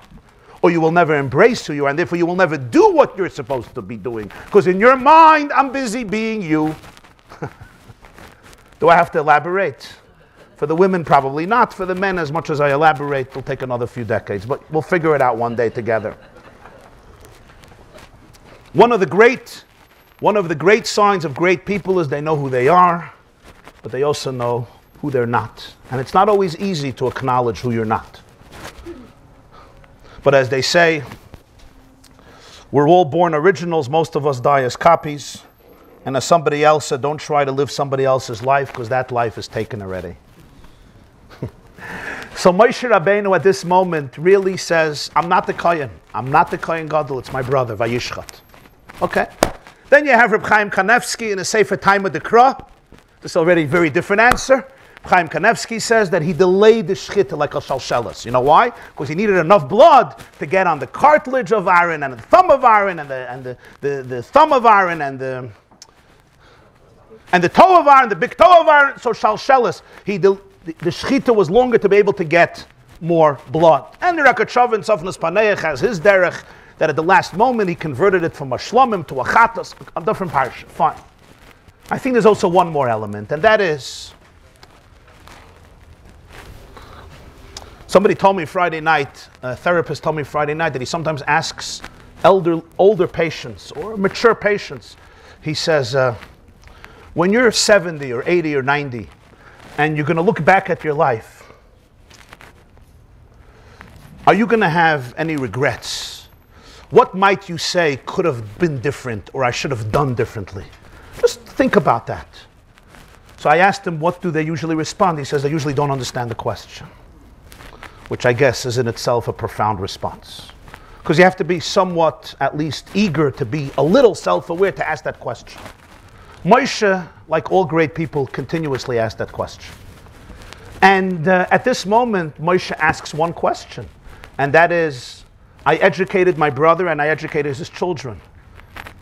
Or you will never embrace who you are, and therefore you will never do what you're supposed to be doing. Because in your mind, I'm busy being you. Do I have to elaborate? For the women, probably not. For the men, as much as I elaborate, it'll take another few decades. But we'll figure it out one day together. One of the great, one of the great signs of great people is they know who they are, but they also know who they're not. And it's not always easy to acknowledge who you're not. But as they say, we're all born originals, most of us die as copies. And as somebody else said, don't try to live somebody else's life because that life is taken already. so Moshe Rabbeinu at this moment really says, I'm not the Kohen. I'm not the Kohen Gadol. It's my brother, Vayishchat. Okay. Then you have Reb Chaim Kanevsky in a Sefer Taama D'Kra. This is already a very different answer. Chaim Kanevsky says that he delayed the shchita like a shalshelis. You know why? Because he needed enough blood to get on the cartilage of Aaron and the thumb of Aaron and the, and the, the, the thumb of Aaron and the and the toe of Aaron, the big toe of Aaron, so Shalshelis, he the, the, shchita was longer to be able to get more blood. And the Rakachav in Tzafnas Paneach has his derech that at the last moment he converted it from a shlomim to a chatas, a different parish. Fine. I think there's also one more element, and that is somebody told me Friday night, a therapist told me Friday night that he sometimes asks elder, older patients or mature patients, he says, uh, when you're 70 or 80 or 90 and you're going to look back at your life, are you going to have any regrets? What might you say could have been different or I should have done differently? Just think about that. So I asked him, what do they usually respond? He says, they usually don't understand the question, which I guess is in itself a profound response. Because you have to be somewhat, at least, eager to be a little self aware to ask that question. Moshe, like all great people, continuously asked that question. And uh, at this moment, Moshe asks one question, and that is I educated my brother and I educated his children.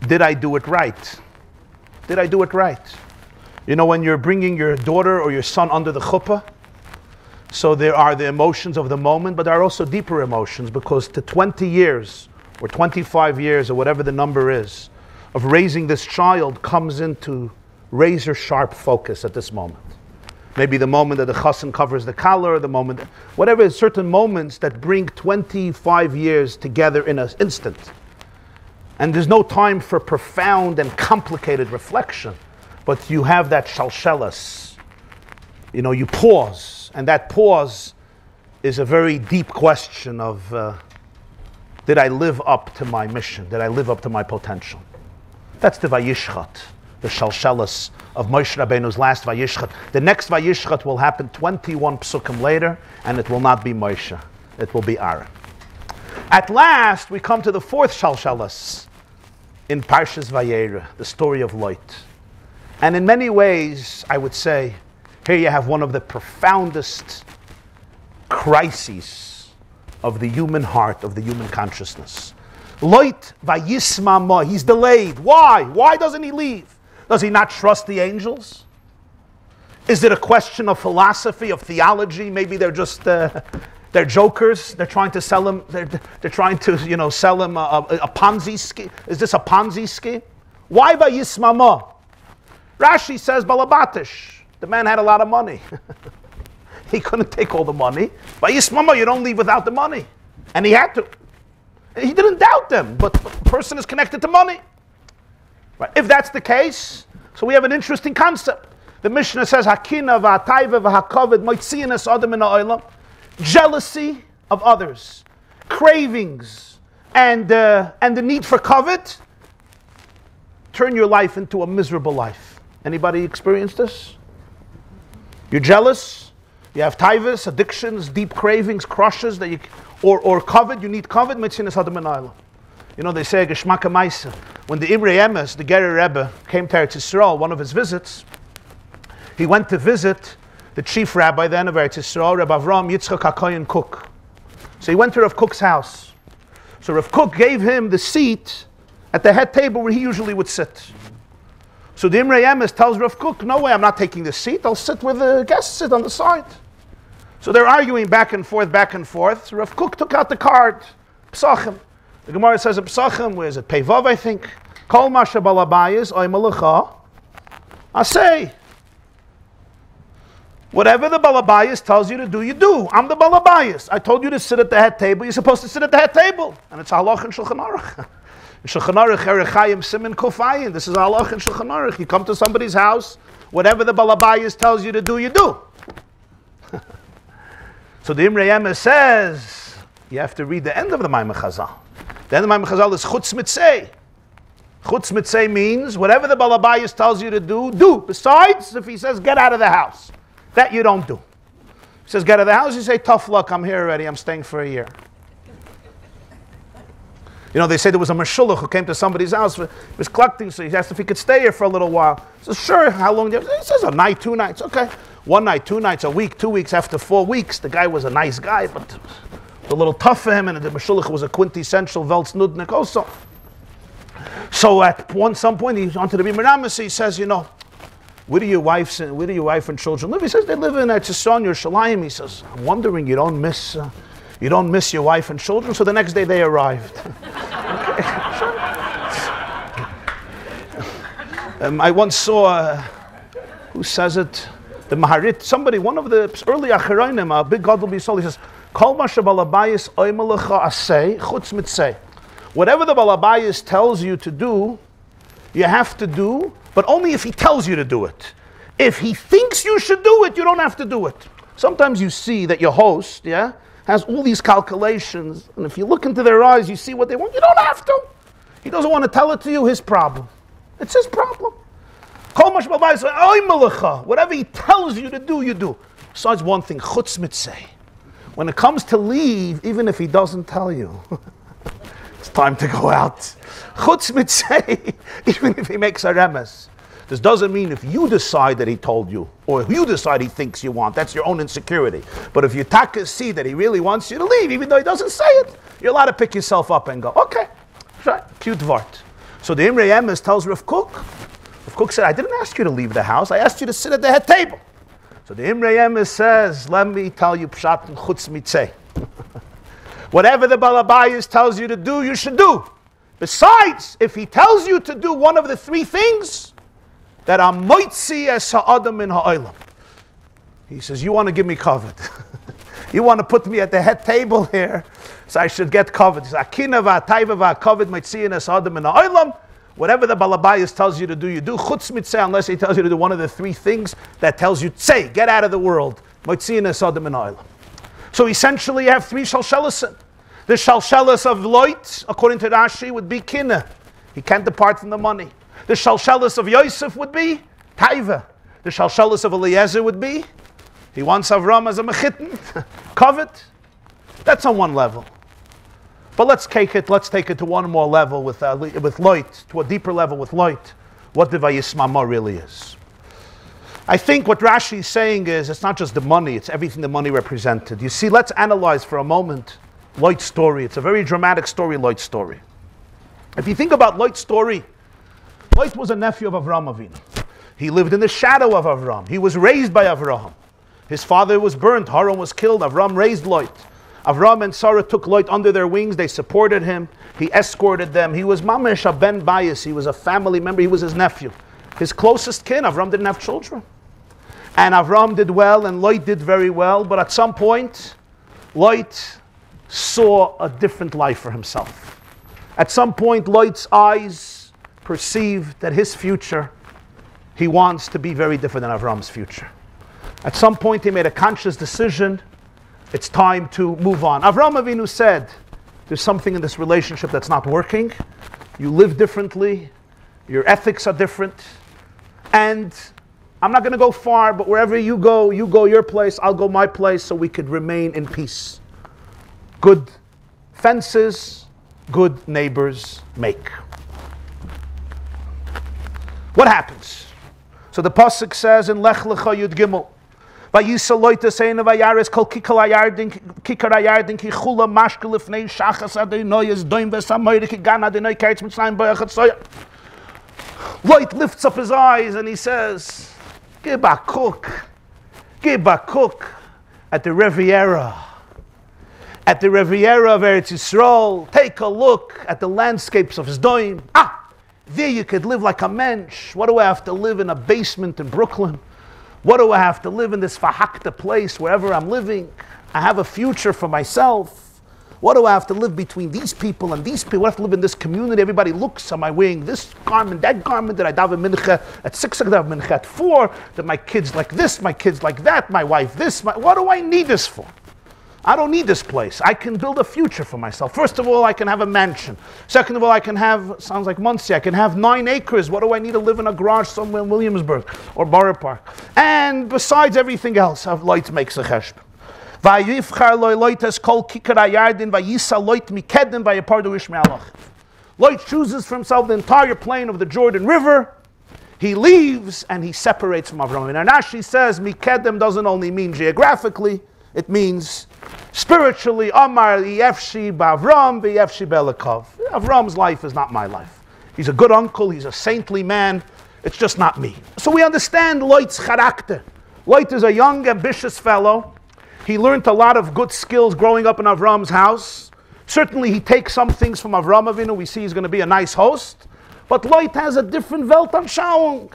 Did I do it right? Did I do it right? You know, when you're bringing your daughter or your son under the chuppah, so there are the emotions of the moment, but there are also deeper emotions because to 20 years or 25 years, or whatever the number is, of raising this child comes into razor sharp focus at this moment. Maybe the moment that the chassan covers the kallah, the moment, whatever, certain moments that bring 25 years together in an instant. And there's no time for profound and complicated reflection, but you have that shalshelas. You know, you pause, and that pause is a very deep question of uh, did I live up to my mission? Did I live up to my potential? That's the Vayishchat, the shalshelas of Moshe Rabbeinu's last Vayishchat. The next Vayishchat will happen 21 psukim later, and it will not be Moshe, it will be Aaron. At last, we come to the fourth shalshelas in Parshas Vayera, the story of Lot. And in many ways, I would say, here you have one of the profoundest crises of the human heart, of the human consciousness. Lot vayisma He's delayed. Why? Why doesn't he leave? Does he not trust the angels? Is it a question of philosophy, of theology? Maybe they're just uh, they're jokers. They're trying to sell him. They're, they're trying to you know sell him a, a, a Ponzi scheme. Is this a Ponzi scheme? Why vayisma Rashi says balabatish. The man had a lot of money. he couldn't take all the money. Vayisma you don't leave without the money, and he had to. He didn't doubt them, but the person is connected to money. Right? If that's the case, so we have an interesting concept. The Mishnah says, Hakina v'hataiva v'hakovid moitzianis adam in ha'olam. Jealousy of others, cravings, and, uh, and the need for covet turn your life into a miserable life. Anybody experience this? You're jealous, you have tivus, addictions, deep cravings, crushes that you or, or covet, you need covet, mitzinas adam You know, they say Geshmaka Maisa. When the Imre Emes, the Gerer Rebbe, came to Eretz Yisrael, one of his visits, he went to visit the chief rabbi then of Eretz Yisrael, Rabbi Avram Yitzchak HaKoyen Kook. So he went to Rav Kook's house. So Rav Kook gave him the seat at the head table where he usually would sit. So the Imre tells Rav Kook, no way, I'm not taking the seat. I'll sit where the guests sit on the side. So they're arguing back and forth, back and forth. So Rav Kook took out the card, Psachim. The Gemara says Psachim, where is it? Pevav, I think. Kol Masha Malacha. I say, whatever the Balabayas tells you to do, you do. I'm the Balabayas. I told you to sit at the head table. You're supposed to sit at the head table. And it's halach and Shulchan Aruch. In Shulchan Aruch, Erechayim Simon Kofayin. This is halach and Shulchan Aruch. You come to somebody's house, whatever the Balabayas tells you to do, you do. So the Imre Emes says, you have to read the end of the Maimon Chazal. The end of the Maimon Chazal is Chutz Mitzay. Chutz Mitzay means whatever the Balabayas tells you to do, do. Besides, if he says get out of the house, that you don't do. He says get out of the house, you say tough luck, I'm here already, I'm staying for a year. You know, they say there was a Meshulach who came to somebody's house, he was collecting, so he asked if he could stay here for a little while. Says, sure, how long? He says, a night, two nights, okay one night, two nights, a week, two weeks, after four weeks, the guy was a nice guy, but a little tough for him, and the Meshulach was a quintessential Veltz Nudnik also. So at one some point, he wanted to be Miramis, he says, you know, where do your wife and where do your wife and children live? He says they live in Etzison, Yerushalayim. He says, I'm wondering you don't miss uh, you don't miss your wife and children. So the next day they arrived. um, I once saw uh, who says it the Maharit, somebody, one of the early Acharonim, a big God will be sold, he says, Kol Oimalacha Asay, Chutz. Whatever the Balabayis tells you to do, you have to do, but only if he tells you to do it. If he thinks you should do it, you don't have to do it. Sometimes you see that your host, yeah, has all these calculations, and if you look into their eyes, you see what they want. You don't have to. He doesn't want to tell it to you, his problem. It's his problem. Whatever he tells you to do, you do. Besides one thing, chutz mitzay. When it comes to leave, even if he doesn't tell you, it's time to go out. Chutz mitzay, even if he makes a remes. This doesn't mean if you decide that he told you, or if you decide he thinks you want, that's your own insecurity. But if you see that he really wants you to leave, even though he doesn't say it, you're allowed to pick yourself up and go, okay, right, cute vart. So the Imre Emes tells Rav Kook, the cook said, I didn't ask you to leave the house. I asked you to sit at the head table. So the Imre Emes says, let me tell you pshat and chutz mitzeh. Whatever the Balabayas tells you to do, you should do. Besides, if he tells you to do one of the three things that are moitzi as ha'adam in ha'olam, he says, you want to give me covered. you want to put me at the head table here, so I should get covered. Akina v'atayva v'akovid moitzi as ha'adam in ha'olam. Whatever the Balabayas tells you to do, you do. Chutz mitzeh, unless he tells you to do one of the three things that tells you, say, get out of the world. Moitzi as ha'adam in ha'olam. So essentially, you have three shalshelasin. The shalshelas of Loit, according to Rashi, would be kina. He can't depart from the money. The shalshelas of Yosef would be taiva. The shalshelas of Eliezer would be he wants Avram as a mechitin, covet. That's on one level. But let's take it. Let's take it to one more level with uh, with Loit, to a deeper level with Loit. What the Vayismama really is. I think what Rashi is saying is it's not just the money, it's everything the money represented. You see, let's analyze for a moment Loit's story. It's a very dramatic story, Loit's story. If you think about Loit's story, Loit was a nephew of Avram Avinu. He lived in the shadow of Avram. He was raised by Avram. His father was burnt. Haran was killed. Avram raised Loit. Avram and Sarah took Loit under their wings. They supported him. He escorted them. He was Mamish, a Ben Bias. He was a family member. He was his nephew. His closest kin. Avram didn't have children. And Avram did well, and Loit did very well, but at some point, Loit saw a different life for himself. At some point, Loit's eyes perceived that his future, he wants to be very different than Avram's future. At some point, he made a conscious decision it's time to move on. Avram Avinu said, There's something in this relationship that's not working. You live differently, your ethics are different, and I'm not going to go far, but wherever you go, you go your place, I'll go my place, so we could remain in peace. Good fences, good neighbors make. What happens? So the pasuk says in Lech Lecha Yud Gimel, Vayisa loita sein vayaris kol kikal ayardin kikar ayardin ki chula mashkel lifnei shachas adonai is doim vesamoyre ki gan adonai kaitz mitzrayim bayachat soya. Loit lifts up his eyes and he says, Give a cook. Give a cook at the Riviera. At the Riviera of Eretz Yisrael. Take a look at the landscapes of Sdoim. Ah, there you could live like a mensch. What do I have to live in a basement in Brooklyn? What do I have to live in this fahakta place wherever I'm living? I have a future for myself. What do I have to live between these people and these people? I have to live in this community. Everybody looks, am I wearing this garment, that garment? Did I daven mincha at six? I daven mincha at four? That my kids like this, my kids like that, my wife this. My, what do I need this for? I don't need this place. I can build a future for myself. First of all, I can have a mansion. Second of all, I can have, sounds like Monsey, I can have nine acres. What do I need to live in a garage somewhere in Williamsburg or Borough Park? And besides everything else, have lights makes a ishmealach. Loit chooses for himself the entire plain of the Jordan River. He leaves and he separates from Avram. And Rashi says mikedem doesn't only mean geographically, it means spiritually. Amar yefshi bavram v'yefshi belakov. Avram's life is not my life. He's a good uncle. He's a saintly man. It's just not me. So we understand Loit's character. Loit is a young, ambitious fellow he learned a lot of good skills growing up in Avram's house. Certainly, he takes some things from Avram Avinu. We see he's going to be a nice host. But Loit has a different Weltanschauung.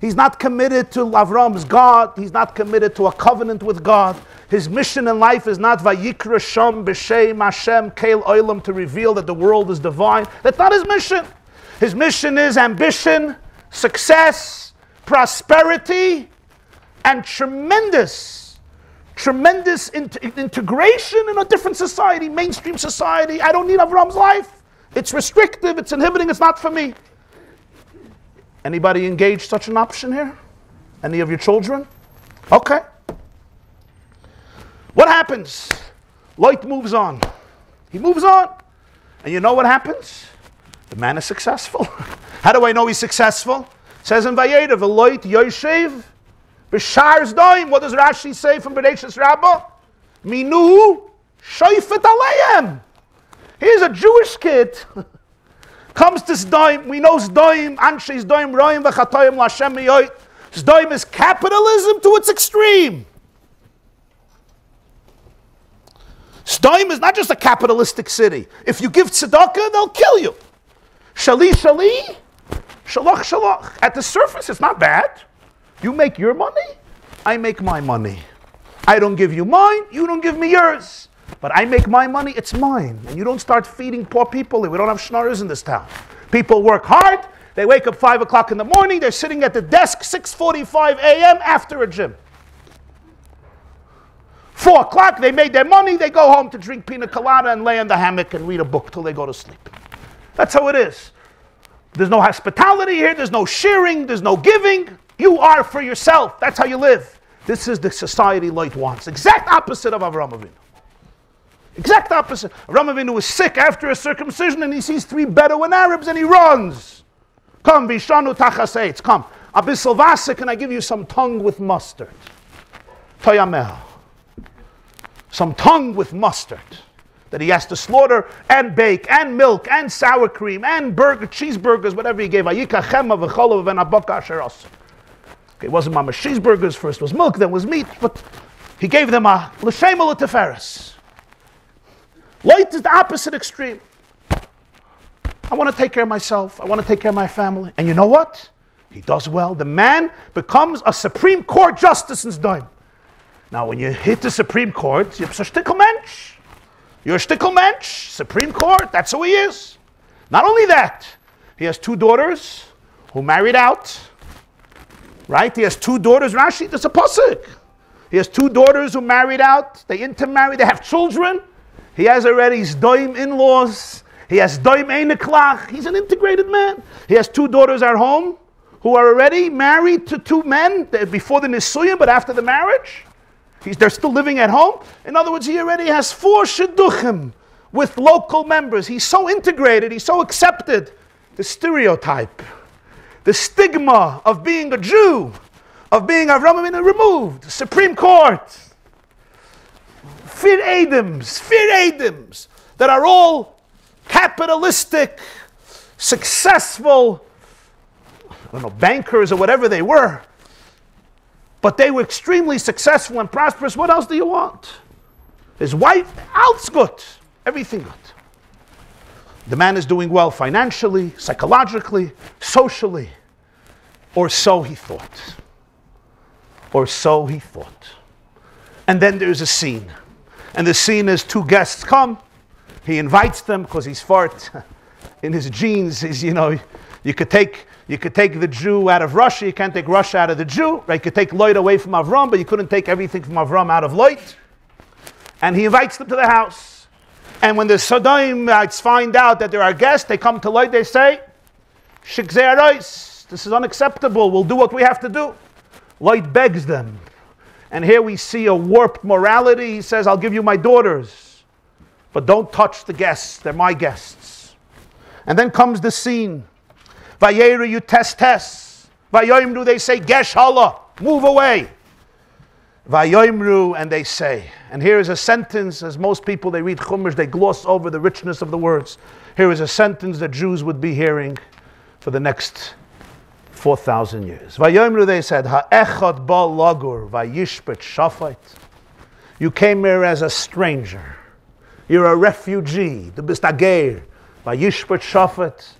He's not committed to Avram's God. He's not committed to a covenant with God. His mission in life is not Vayikra Sham B'Shem Hashem Kael Olam to reveal that the world is divine. That's not his mission. His mission is ambition, success, prosperity, and tremendous tremendous in- integration in a different society, mainstream society. I don't need Avram's life. It's restrictive, it's inhibiting, it's not for me. Anybody engage such an option here? Any of your children? Okay. What happens? Loit moves on. He moves on. And you know what happens? The man is successful. How do I know he's successful? It says in Vayera, Veloit Yoshev B'shar Zdoim, what does Rashi say from Bereshis Rabbah? Minu shoifet aleim. Here's a Jewish kid. Comes to Zdoim. We know Zdoim, Anshe Zdoim, Roim v'chatoyim l'Hashem miyoit. Zdoim is capitalism to its extreme. Sdoim is not just a capitalistic city. If you give tzedakah, they'll kill you. Shali shali, shalach shalach. At the surface, it's not bad. You make your money, I make my money. I don't give you mine, you don't give me yours. But I make my money, it's mine. And you don't start feeding poor people. We don't have schnorrers in this town. People work hard, they wake up 5 o'clock in the morning, they're sitting at the desk 6.45 a.m. after a gym. Four o'clock, they made their money, they go home to drink pina colada and lay in the hammock and read a book till they go to sleep. That's how it is. There's no hospitality here, there's no sharing, there's no giving. You are for yourself. That's how you live. This is the society Loit wants. Exact opposite of Avram Avinu. Exact opposite. Avram Avinu was sick after a circumcision and he sees three Bedouin Arabs and he runs. Come, Vishanu Tachaseitz, come. Abyssal Vasa, can I give you some tongue with mustard? Toyamel some tongue with mustard that he has to slaughter and bake and milk and sour cream and burger, cheeseburgers, whatever he gave. Bakasharas. It wasn't mama cheeseburgers, first was milk, then was meat, but he gave them a l'shem teferis. Loit is the opposite extreme. I want to take care of myself. I want to take care of my family. And you know what? He does well. The man becomes a Supreme Court justice in Sdoim. Now, when you hit the Supreme Court, you're a shtickle mensch. You're a shtickle mensch. Supreme Court, that's who he is. Not only that, he has two daughters who married out. Right? He has two daughters. Rashi, there's a pasuk. He has two daughters who married out. They intermarried. They have children. He has already his doim in-laws. He has doim einiklach. He's an integrated man. He has two daughters at home who are already married to two men before the nisuyim, but after the marriage. He's, they're still living at home. In other words, he already has four shidduchim with local members. He's so integrated, he's so accepted. The stereotype, the stigma of being a Jew, of being Avram Avinu removed, Supreme Court, Fir Adams, Fir Adams, that are all capitalistic, successful, I don't know, bankers or whatever they were. But they were extremely successful and prosperous. What else do you want? His wife, alles good. Everything good. The man is doing well financially, psychologically, socially. Or so he thought. Or so he thought. And then there's a scene. And the scene is two guests come. He invites them because he's fart in his jeans. He's, you know, you could take you could take the Jew out of Russia, you can't take Russia out of the Jew. Right? You could take Lot away from Avram, but you couldn't take everything from Avram out of Lot. And he invites them to the house. And when the Sodomites find out that there are guests, they come to Lot, they say, this is unacceptable, we'll do what we have to do. Lot begs them. And here we see a warped morality. He says, I'll give you my daughters, but don't touch the guests, they're my guests. And then comes the scene Vayeru, you test test. Vayoimru, they say, Gesh Allah, move away. Vayoimru, and they say, and here is a sentence, as most people they read Chumash, they gloss over the richness of the words. Here is a sentence that Jews would be hearing for the next 4,000 years. Vayoimru, they said, Ha'echad ba lagur, vayishpet shafait. You came here as a stranger. You're a refugee. The bistager. Vayishpet shafat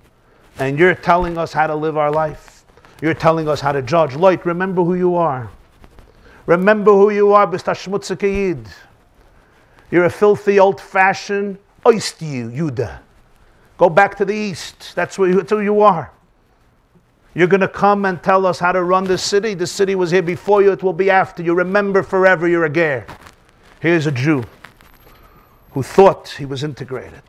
and you're telling us how to live our life. You're telling us how to judge. Loit, remember who you are. Remember who you are, You're a filthy, old fashioned oist you, Yuda. Go back to the east. That's, who, that's who you are. You're going to come and tell us how to run this city. The city was here before you, it will be after you. Remember forever you're a ger. Here's a Jew who thought he was integrated.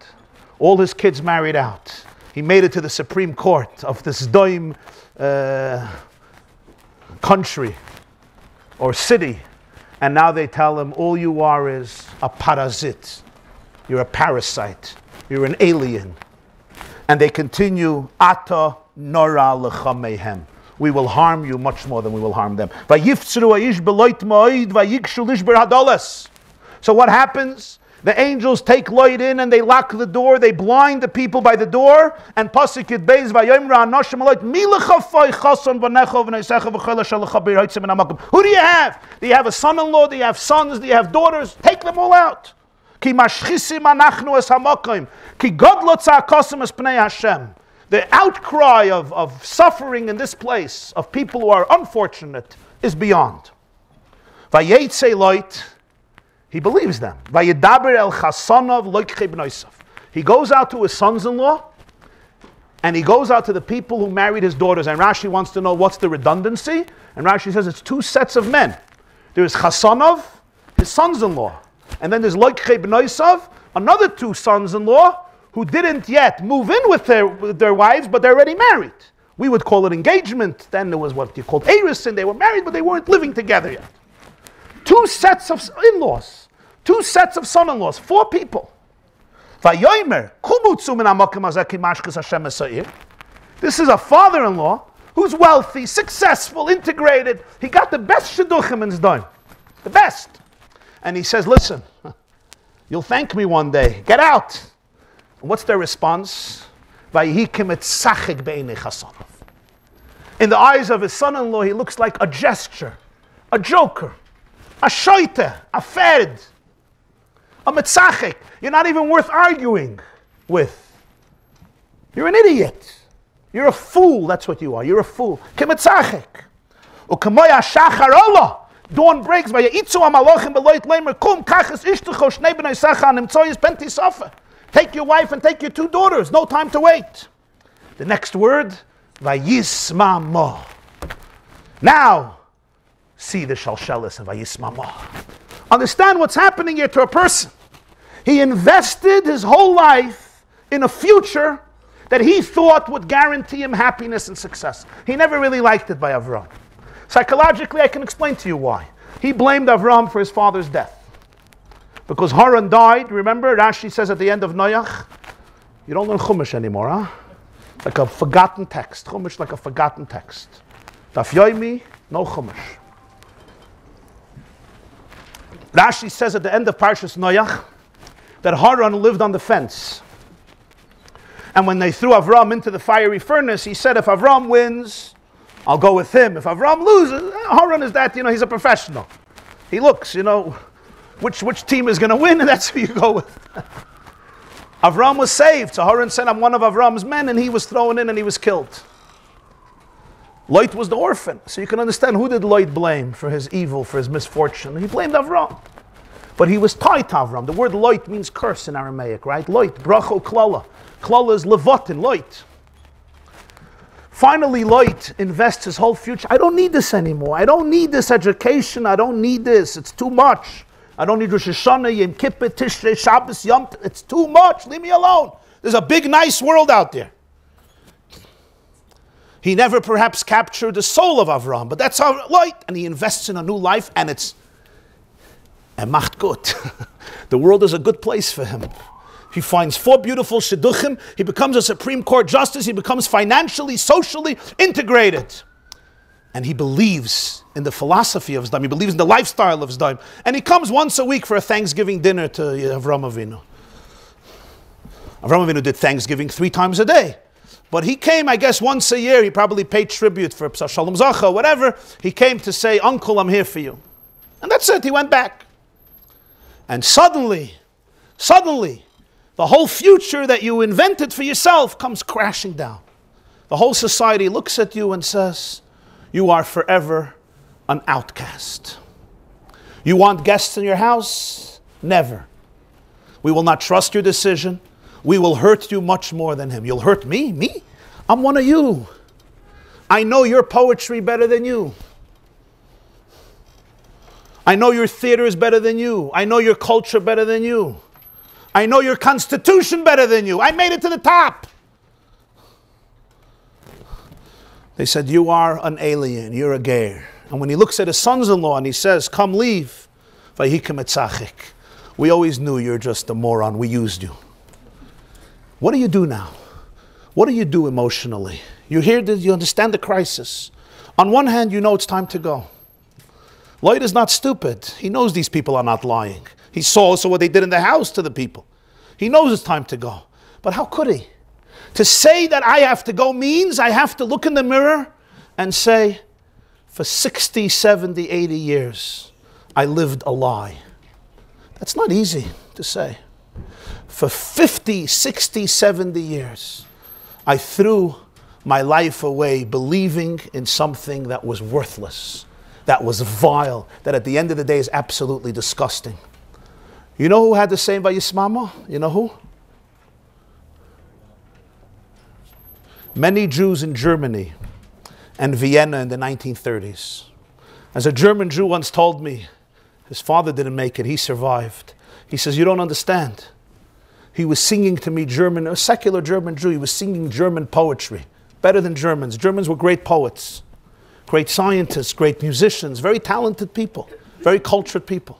All his kids married out. He made it to the Supreme Court of this Doim uh, country or city. And now they tell him, all you are is a parazit. You're a parasite. You're an alien. And they continue, Ata nora lechamehem. We will harm you much more than we will harm them. So what happens? The angels take Lot in and they lock the door. They blind the people by the door. And pasuk yid beis vayomra anoshim aloit milachafay chason v'necho v'neisecha v'chayla shalachabir haitzim and amakim. Who do you have? Do you have a son-in-law? Do you have sons? Do you have daughters? Take them all out. Ki mashchisim anachnu es hamokim. Ki godlo tza'akosim es pnei Hashem. The outcry of, of suffering in this place, of people who are unfortunate, is beyond. Vayetze loit, he believes them. El. He goes out to his sons-in-law, and he goes out to the people who married his daughters. And Rashi wants to know what's the redundancy. And Rashi says it's two sets of men. There's Chasanov, his sons-in-law, and then there's Loikche Benoisav, another two sons-in-law who didn't yet move in with their, with their wives, but they're already married. We would call it engagement. Then there was what you called Ares, and They were married, but they weren't living together yet. Two sets of in-laws, two sets of son-in-laws, four people. This is a father-in-law who's wealthy, successful, integrated. He got the best shidduchim in. The best. And he says, listen, you'll thank me one day. Get out. And what's their response? In the eyes of his son-in-law, he looks like a gesture, a joker, a shoite, a fed, a mitzachik. You're not even worth arguing with. You're an idiot. You're a fool. That's what you are. You're a fool. Kimitzachik. Ukamoya shachar Allah. Dawn breaks by Yitzu Amalochim Beloit Lemer Kum Kachas Ishtucho Shnei B'nai Sachan Imtzoyis Penti Sofa. Take your wife and take your two daughters. No time to wait. The next word, Vayismama. Now, see the Shalshelis of Vayismama. Understand what's happening here to a person. He invested his whole life in a future that he thought would guarantee him happiness and success. He never really liked it by Avram. Psychologically, I can explain to you why. He blamed Avram for his father's death. Because Haran died, remember, Rashi says at the end of Noach, you don't learn Chumash anymore, huh? Like a forgotten text. Chumash like a forgotten text. Daf no Chumash. Rashi says at the end of Parshas Noach that Haran lived on the fence. And when they threw Avram into the fiery furnace, he said, if Avram wins, I'll go with him. If Avram loses, Haran is that, you know, he's a professional. He looks, you know, which, which team is going to win, and that's who you go with. Avram was saved. So Haran said, I'm one of Avram's men, and he was thrown in and he was killed. Lot was the orphan. So you can understand who did Lot blame for his evil, for his misfortune? He blamed Avram. But he was tied Avram. The word Lot means curse in Aramaic, right? Lot, bracho klala. Klala is levotin, Lot. Finally, Lot invests his whole future. I don't need this anymore. I don't need this education. I don't need this. It's too much. I don't need Rosh Hashanah, Yom Kippur, Tishrei, Shabbos, Yom. It's too much. Leave me alone. There's a big, nice world out there. He never perhaps captured the soul of Avram, but that's how Lot, and he invests in a new life, and it's a macht gut. the world is a good place for him. He finds four beautiful shidduchim. He becomes a Supreme Court justice. He becomes financially, socially integrated. And he believes in the philosophy of Zdom. He believes in the lifestyle of Zdom. And he comes once a week for a Thanksgiving dinner to Avram Avinu. Avram Avinu did Thanksgiving three times a day. But he came, I guess, once a year. He probably paid tribute for Shalom Zachar, whatever. He came to say, Uncle, I'm here for you. And that's it. He went back. And suddenly, suddenly, the whole future that you invented for yourself comes crashing down. The whole society looks at you and says, You are forever an outcast. You want guests in your house? Never. We will not trust your decision. We will hurt you much more than him. You'll hurt me? Me? I'm one of you. I know your poetry better than you. I know your theater is better than you. I know your culture better than you. I know your constitution better than you. I made it to the top. They said, You are an alien. You're a gay. And when he looks at his sons in law and he says, Come leave, we always knew you're just a moron. We used you. What do you do now? What do you do emotionally? You hear this, you understand the crisis. On one hand, you know it's time to go. Loit is not stupid. He knows these people are not lying. He saw also what they did in the house to the people. He knows it's time to go. But how could he? To say that I have to go means I have to look in the mirror and say, for 60, 70, 80 years, I lived a lie. That's not easy to say. For 50, 60, 70 years, I threw my life away believing in something that was worthless, that was vile, that at the end of the day is absolutely disgusting. You know who had the same by Vayismama? You know who? Many Jews in Germany and Vienna in the 1930s. As a German Jew once told me, his father didn't make it, he survived. He says, You don't understand. He was singing to me German, a secular German Jew, he was singing German poetry, better than Germans. Germans were great poets, great scientists, great musicians, very talented people, very cultured people.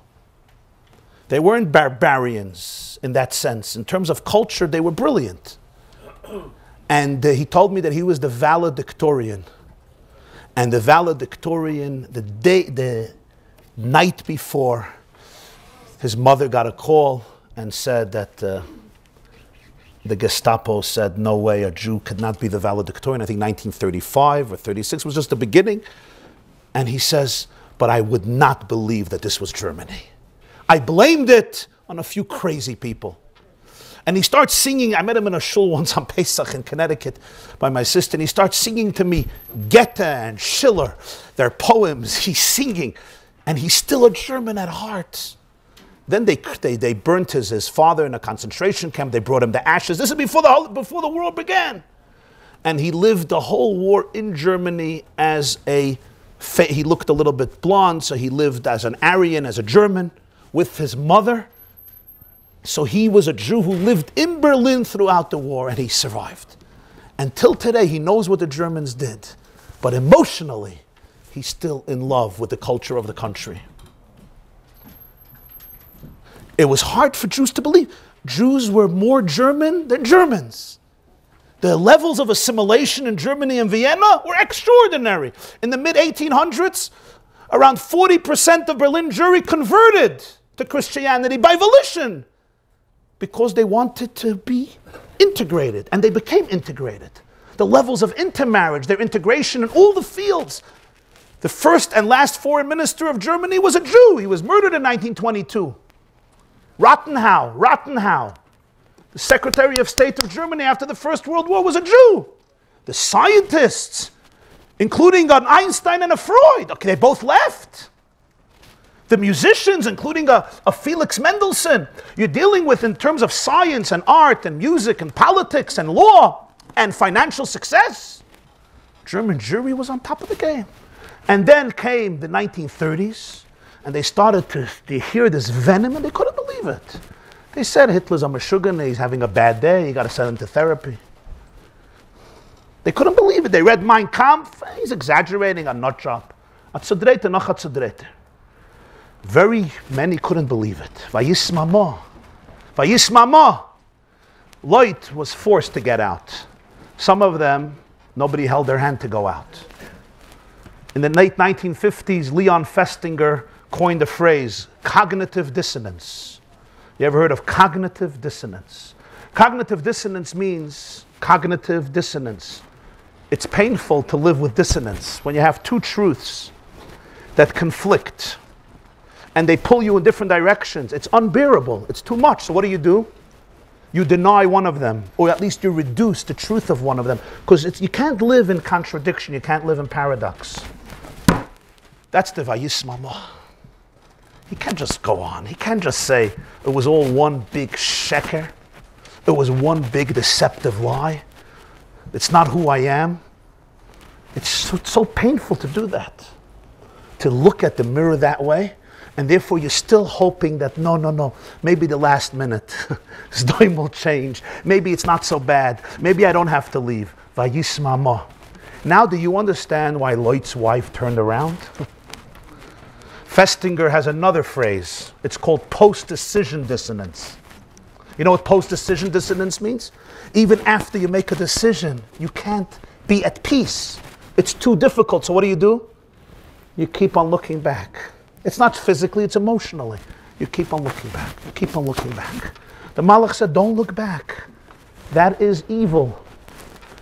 They weren't barbarians in that sense. In terms of culture, they were brilliant. And uh, he told me that he was the valedictorian. And the valedictorian, the day, the night before, his mother got a call and said that uh, the Gestapo said, no way, a Jew could not be the valedictorian. I think 1935 or 36 was just the beginning. And he says, but I would not believe that this was Germany. I blamed it on a few crazy people. And he starts singing. I met him in a shul once on Pesach in Connecticut by my sister, and he starts singing to me Goethe and Schiller, their poems. He's singing, and he's still a German at heart. Then they, they, they burnt his, his father in a concentration camp. They brought him the ashes. This is before the, before the war began. And he lived the whole war in Germany as a, he looked a little bit blonde, so he lived as an Aryan, as a German, with his mother so he was a Jew who lived in Berlin throughout the war and he survived. Until today, he knows what the Germans did. But emotionally, he's still in love with the culture of the country. It was hard for Jews to believe. Jews were more German than Germans. The levels of assimilation in Germany and Vienna were extraordinary. In the mid 1800s, around 40% of Berlin Jewry converted to Christianity by volition because they wanted to be integrated, and they became integrated. The levels of intermarriage, their integration in all the fields. The first and last foreign minister of Germany was a Jew. He was murdered in 1922. Rathenau, Rathenau, the Secretary of State of Germany after the First World War was a Jew. The scientists, including an Einstein and a Freud, okay, they both left the musicians, including a, a, Felix Mendelssohn, you're dealing with in terms of science and art and music and politics and law and financial success. German Jewry was on top of the game. And then came the 1930s, and they started to, to hear this venom, and they couldn't believe it. They said Hitler's a Meshuggah, he's having a bad day, you got to send him to therapy. They couldn't believe it. They read Mein Kampf, he's exaggerating, a nut job. Very many couldn't believe it. Vayismama. Vayismama. Loit was forced to get out. Some of them, nobody held their hand to go out. In the late 1950s, Leon Festinger coined the phrase cognitive dissonance. You ever heard of cognitive dissonance? Cognitive dissonance means cognitive dissonance. It's painful to live with dissonance when you have two truths that conflict and they pull you in different directions. It's unbearable. It's too much. So what do you do? You deny one of them, or at least you reduce the truth of one of them, because you can't live in contradiction. You can't live in paradox. That's the vayismama. He can't just go on. He can't just say it was all one big sheker. It was one big deceptive lie. It's not who I am. It's so, it's so painful to do that. To look at the mirror that way and therefore you're still hoping that no, no, no, maybe the last minute, Sdoim will change. Maybe it's not so bad. Maybe I don't have to leave. Vayismama. Now, do you understand why Loit's wife turned around? Festinger has another phrase. It's called post decision dissonance. You know what post decision dissonance means? Even after you make a decision, you can't be at peace. It's too difficult. So, what do you do? You keep on looking back. It's not physically, it's emotionally. You keep on looking back. You keep on looking back. The Malach said, Don't look back. That is evil.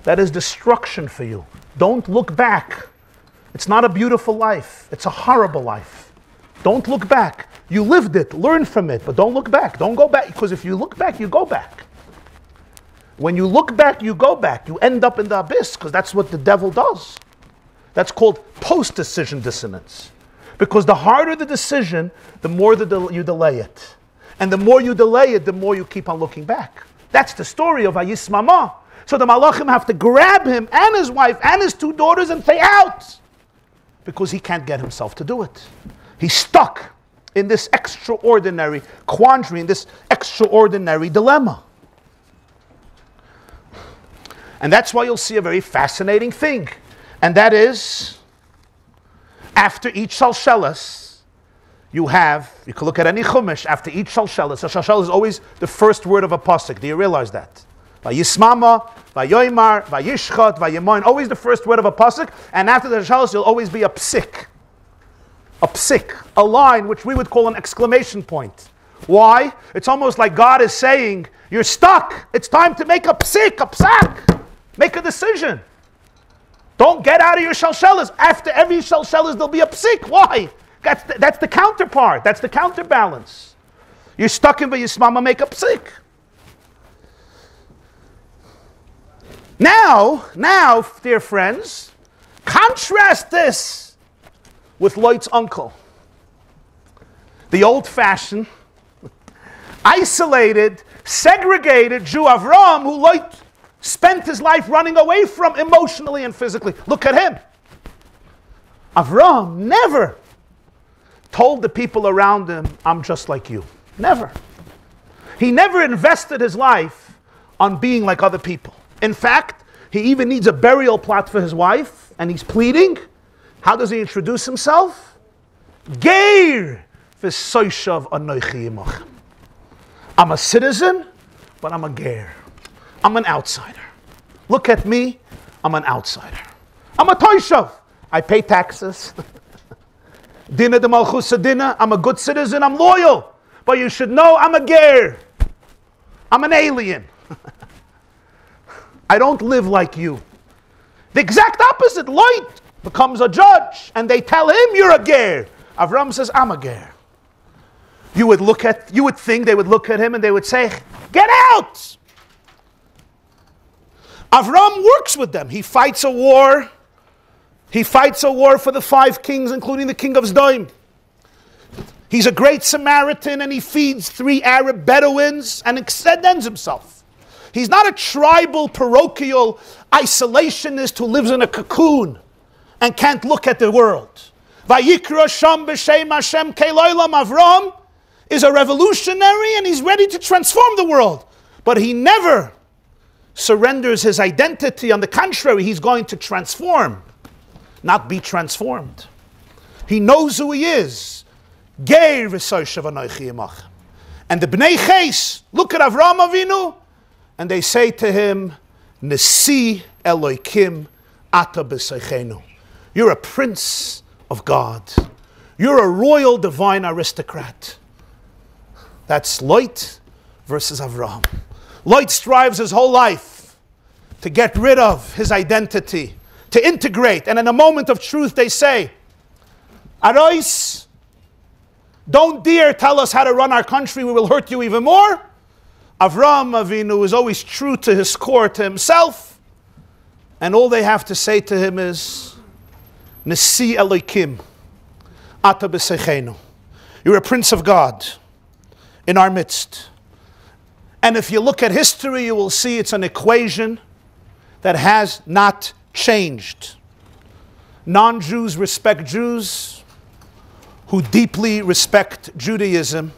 That is destruction for you. Don't look back. It's not a beautiful life, it's a horrible life. Don't look back. You lived it, learn from it, but don't look back. Don't go back, because if you look back, you go back. When you look back, you go back. You end up in the abyss, because that's what the devil does. That's called post decision dissonance. Because the harder the decision, the more the del- you delay it. And the more you delay it, the more you keep on looking back. That's the story of Ayismama. So the Malachim have to grab him and his wife and his two daughters and say, out! Because he can't get himself to do it. He's stuck in this extraordinary quandary, in this extraordinary dilemma. And that's why you'll see a very fascinating thing. And that is, after each shalshelis, you have, you can look at any chumash, after each shalshelis, a shalshelis is always the first word of a pasuk. Do you realize that? Vayismama, Vayoimar, Vayishchat, Vayemoin, always the first word of a pasuk. And after the shalshelis, you'll always be a psik. A psik, a line which we would call an exclamation point. Why? It's almost like God is saying, You're stuck. It's time to make a psik, a psak. Make a decision. Don't get out of your shalshelas. After every shalshelas, there'll be a psik. Why? That's the, that's the counterpart. That's the counterbalance. You're stuck in Vayismama, make a psik. Now, now, dear friends, contrast this with Loit's uncle. The old fashioned, isolated, segregated Jew Avram who Lloyd spent his life running away from emotionally and physically. Look at him. Avram never told the people around him, I'm just like you. Never. He never invested his life on being like other people. In fact, he even needs a burial plot for his wife, and he's pleading. How does he introduce himself? Geir v'soishav anoichi. I'm a citizen, but I'm a geir. I'm an outsider. Look at me, I'm an outsider. I'm a toishav. I pay taxes. Dina de Malchus I'm a good citizen, I'm loyal. But you should know I'm a ger. I'm an alien. I don't live like you. The exact opposite. Loit becomes a judge and they tell him you're a ger. Avram says, I'm a ger. You would look at, you would think they would look at him and they would say, Get out! Avram works with them. He fights a war. He fights a war for the five kings, including the king of Zdoim. He's a great Samaritan and he feeds three Arab Bedouins and extends himself. He's not a tribal, parochial isolationist who lives in a cocoon and can't look at the world. Vayikra Sham B'Shem Hashem Keloilam Avram is a revolutionary and he's ready to transform the world. But he never surrenders his identity. On the contrary, he's going to transform, not be transformed. He knows who he is. And the Bnei Ches look at Avram Avinu and they say to him, Nesi Eloikim Ata b'seichenu. You're a prince of God. You're a royal divine aristocrat. That's Lot versus Avram. Lot strives his whole life to get rid of his identity, to integrate. And in a moment of truth, they say, Arois, don't dare tell us how to run our country, we will hurt you even more. Avram Avinu is always true to his core, to himself. And all they have to say to him is, Nesi Elokim, Ata b'seichenu. You're a prince of God in our midst. And if you look at history, you will see it's an equation that has not changed. Non Jews respect Jews who deeply respect Judaism.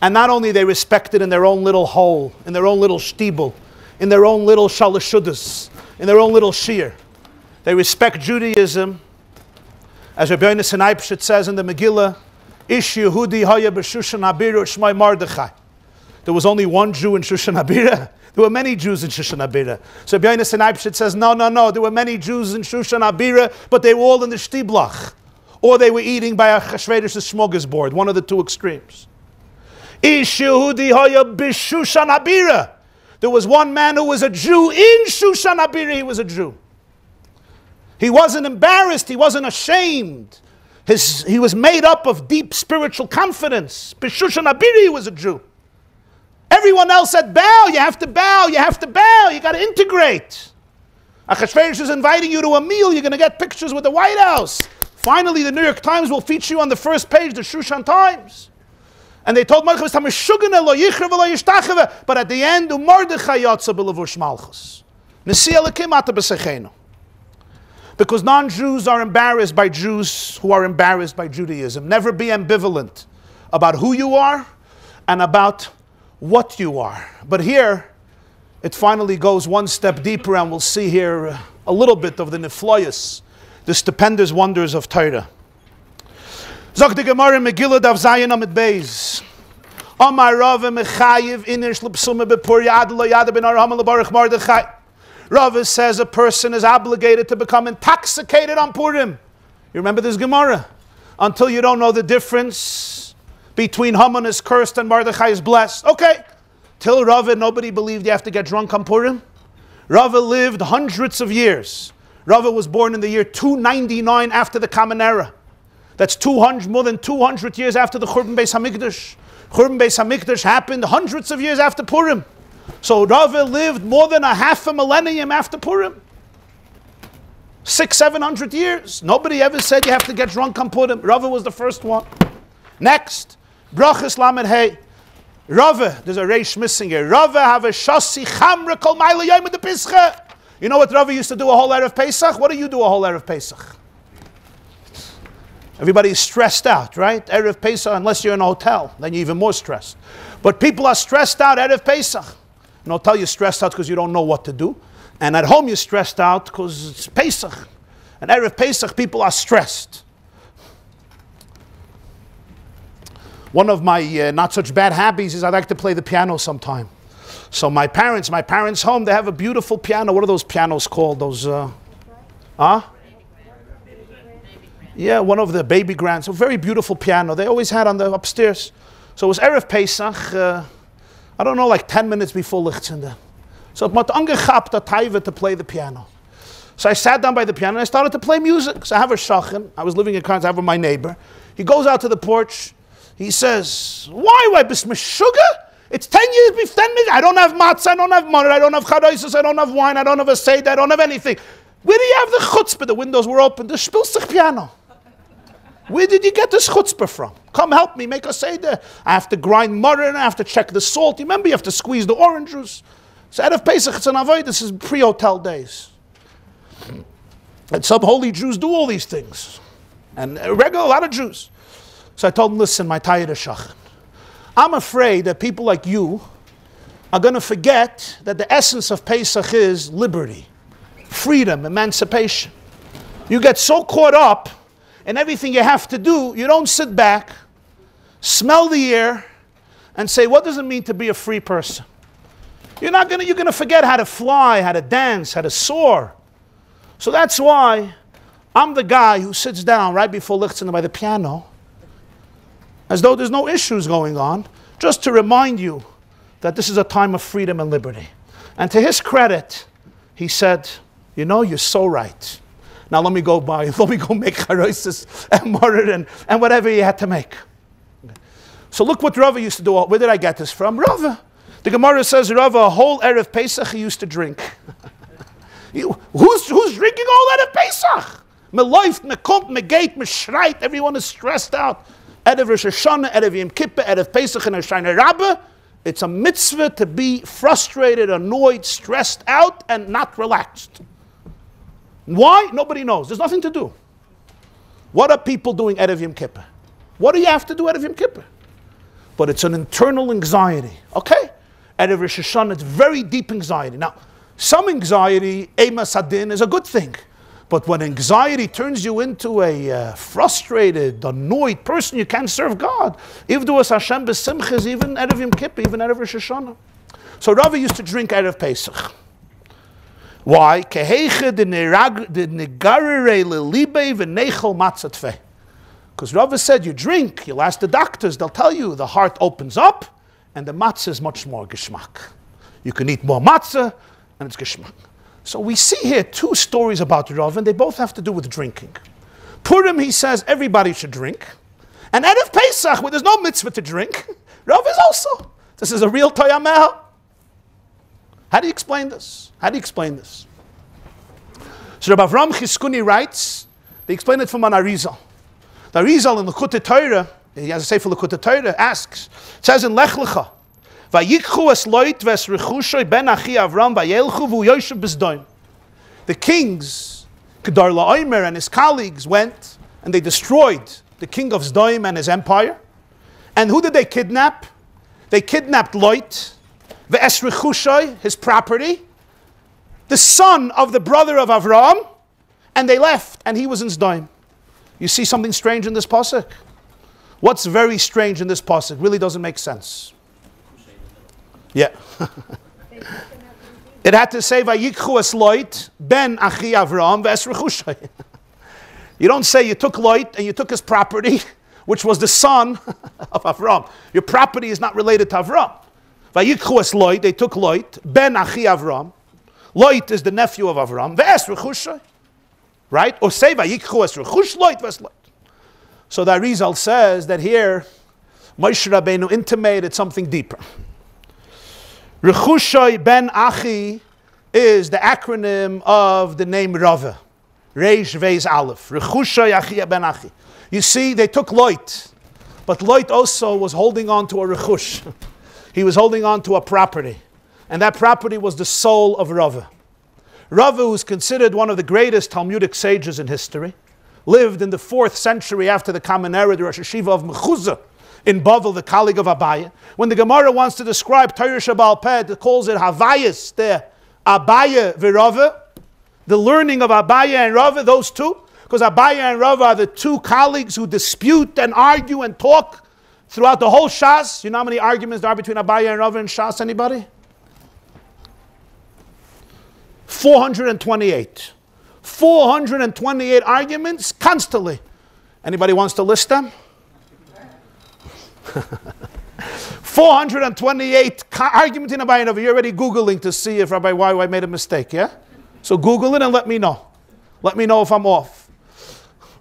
And not only they respect it in their own little hole, in their own little shtibel, in their own little shalashudas, in their own little shir. They respect Judaism. As Rabbi Yonasan says in the Megillah, Ish Yehudi Haya B'Shushan Abiru Shmai Mordechai. There was only one Jew in Shushan Abira. There were many Jews in Shushan Abira. So Rabbi Yonasan says, no, no, no. There were many Jews in Shushan Abira, but they were all in the Shtiblach. Or they were eating by a Chashvedish board, one of the two extremes. Ish Yehudi Haya B'Shushan Abira. There was one man who was a Jew in Shushan Abira, he was a Jew. He wasn't embarrassed, he wasn't ashamed. His, he was made up of deep spiritual confidence. Bishushan Abiri was a Jew. Everyone else said, bow, you have to bow, you have to bow, you got to integrate. Achashverosh is inviting you to a meal, you're going to get pictures with the White House. Finally, the New York Times will feature you on the first page, the Shushan Times. And they told Mordechai, but at the end, Mordechai yotza b'levush malchus. Because non Jews are embarrassed by Jews who are embarrassed by Judaism. Never be ambivalent about who you are and about what you are. But here, it finally goes one step deeper, and we'll see here a little bit of the Nifloyus, the stupendous wonders of Torah. De Gemara Megillah Dav Zayin Amid Beis. Amar Rav Mechayiv Iner Shlupsume Bepur Yad Lo Yad Ben. Rav says a person is obligated to become intoxicated on Purim. You remember this Gemara? Until you don't know the difference between Haman is cursed and Mordechai is blessed. Okay. Till Rava, nobody believed you have to get drunk on Purim. Rava lived hundreds of years. Rava was born in the year 299 after the Common Era. That's 200, more than 200 years after the Churban Beis Hamikdash. Churban Beis Hamikdash happened hundreds of years after Purim. So Rava lived more than a half a millennium after Purim. Six, seven hundred years. Nobody ever said you have to get drunk on Purim. Rava was the first one. Next, Brachas Lamed Hey. Rava, there's a reish missing here. Rava have a shasi chamra kol ma'ila yom the pischa. You know what Rava used to do a whole lot of Pesach? What do you do a whole lot of Pesach? Everybody's stressed out, right? Erev Pesach, unless you're in a hotel, then you're even more stressed. But people are stressed out Erev Pesach. A hotel, you're stressed out because you don't know what to do. And at home, you're stressed out because it's Pesach. And Erev Pesach, people are stressed. One of my uh, not such bad hobbies is I like to play the piano sometime. So my parents, my parents' home, they have a beautiful piano. What are those pianos called? Those, uh, huh? Yeah, one of the baby grands. A very beautiful piano. They always had on the upstairs. So it was Erev Pesach. Uh, I don't know, like 10 minutes before Lichtzinde. So it mat angechapt a to play the piano. So I sat down by the piano and I started to play music. So I have a shachan. I was living in Karns. I have my neighbor. He goes out to the porch. He says, Why, why, sugar? It's 10 years before 10 minutes. I don't have matzah, I don't have money, I don't have chadaisis, I don't have wine, I don't have a seder, I don't have anything. Where do you have the chutzpah? The windows were open. The spilsich piano. Where did you get this chutzpah from? Come help me, make a seder. I have to grind murder and I have to check the salt. You remember you have to squeeze the orange juice. So out of Pesach, it's an avoid. This is pre-hotel days. And some holy Jews do all these things. And regular, a lot of Jews. So I told him, listen, my Tayyid Shachan. I'm afraid that people like you are going to forget that the essence of Pesach is liberty, freedom, emancipation. You get so caught up and everything you have to do, you don't sit back, smell the air, and say, what does it mean to be a free person? You're not gonna, you're gonna forget how to fly, how to dance, how to soar. So that's why I'm the guy who sits down right before Lichtzin by the piano, as though there's no issues going on, just to remind you that this is a time of freedom and liberty. And to his credit, he said, You know, you're so right. Now let me go buy, let me go make charosis and murder and, and whatever he had to make. So look what Rava used to do. Where did I get this from? Rava. The Gemara says Rava, a whole Erev Pesach he used to drink. who's, who's drinking all that of Pesach? Me life, me kommt, me gate, me schreit. Everyone is stressed out. Erev Rosh Hashanah, Erev Yom Kippur, Erev Pesach, and Hashanah Rabbah. It's a mitzvah to be frustrated, annoyed, stressed out, and not relaxed. Why? Nobody knows. There's nothing to do. What are people doing Erev Yom Kippur? What do you have to do Erev Yom Kippur? But it's an internal anxiety. Okay? Erev Rosh Hashanah, it's very deep anxiety. Now, some anxiety, Ema Sadin, is a good thing. But when anxiety turns you into a uh, frustrated, annoyed person, you can't serve God. Ivdu as Hashem besimches, even Erev Yom Kippur, even Erev Rosh Hashanah. So Rava used to drink Erev Pesach. Why? Because Rava said, you drink, you'll ask the doctors, they'll tell you the heart opens up and the matzah is much more geschmack. You can eat more matzah and it's geschmack. So we see here two stories about Rav and they both have to do with drinking. Purim, he says everybody should drink. And Erev Pesach, where there's no mitzvah to drink, Rav is also. This is a real Toyameh. How do you explain this? How do you explain this? So Rabbi Avram Chizkuni writes, they explain it from an Arizal. The Arizal in the Likutei Torah, he has a sefer Likutei Torah, asks, it says in Lech Lecha, Vayikchu es loit ves ben achi Avram vayelchu vu yoshev bezdoim. The kings, Kedar La'omer and his colleagues went and they destroyed the king of Zdoim and his empire. And who did they kidnap? They kidnapped Loit, the Esrechushay, his property, the son of the brother of Avram, and they left, and he was in Zdoim. You see something strange in this pasuk? What's very strange in this pasuk? Really doesn't make sense. Yeah. it had to say Vayikchu es Loit ben Achi Avram v'Esrechushay. You don't say you took Loit and you took his property, which was the son of Avram. Your property is not related to Avram. Vayikchu es Loit, they took Loit, ben Achi Avram. Loit is the nephew of Avram. Ve'es Rechushay. Right? Or say Vayikchu es Rechush Loit ves Loit. So the Arizal says that here, Moshe Rabbeinu intimated something deeper. Rechushay ben Achi is the acronym of the name Rava. Reish Veis Aleph. Rechusha Yachia Ben Achi. You see, they took Loit, but Loit also was holding on to a rechush. he was holding on to a property, and that property was the soul of Rava. Rava, who is considered one of the greatest Talmudic sages in history, lived in the fourth century after the Common Era, the Rosh Yeshiva of Mechuzah in Bavel, the colleague of Abaye. When the Gemara wants to describe Torah Shabbal Peh, it calls it Havayas there, Abaye Virava the learning of Abaya and Rava, those two, because Abaya and Rava are the two colleagues who dispute and argue and talk throughout the whole Shas. You know how many arguments there are between Abaya and Rava and Shas? Anybody? 428. 428 arguments constantly. Anybody wants to list them? 428 arguments in Abaya and Rava. You're already Googling to see if Rabbi Y made a mistake, yeah? So Google it and let me know. Let me know if I'm off.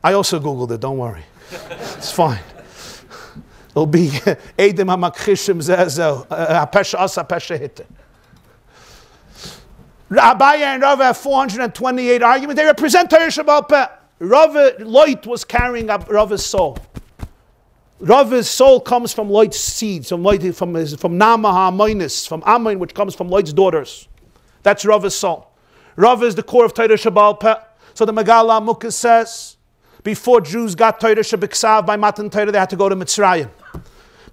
I also Googled it, don't worry. It's fine. It'll be Eidim HaMakchishim Zezel, uh, HaPesha Asa Pesha Hitte. Abaya and Rava have 428 arguments. They represent Torah Shabbat Peh. Rava, Loit was carrying up Rava's soul. Rava's soul comes from Loit's seeds, from, Loit, from, from Namaha Amoinis, from Amoin, which comes from Loit's daughters. That's Rava's soul. Rav is the core of Torah Shabbal Peh. So the Megaleh Amukos says, before Jews got Torah Shabbat by Matan Torah, they had to go to Mitzrayim.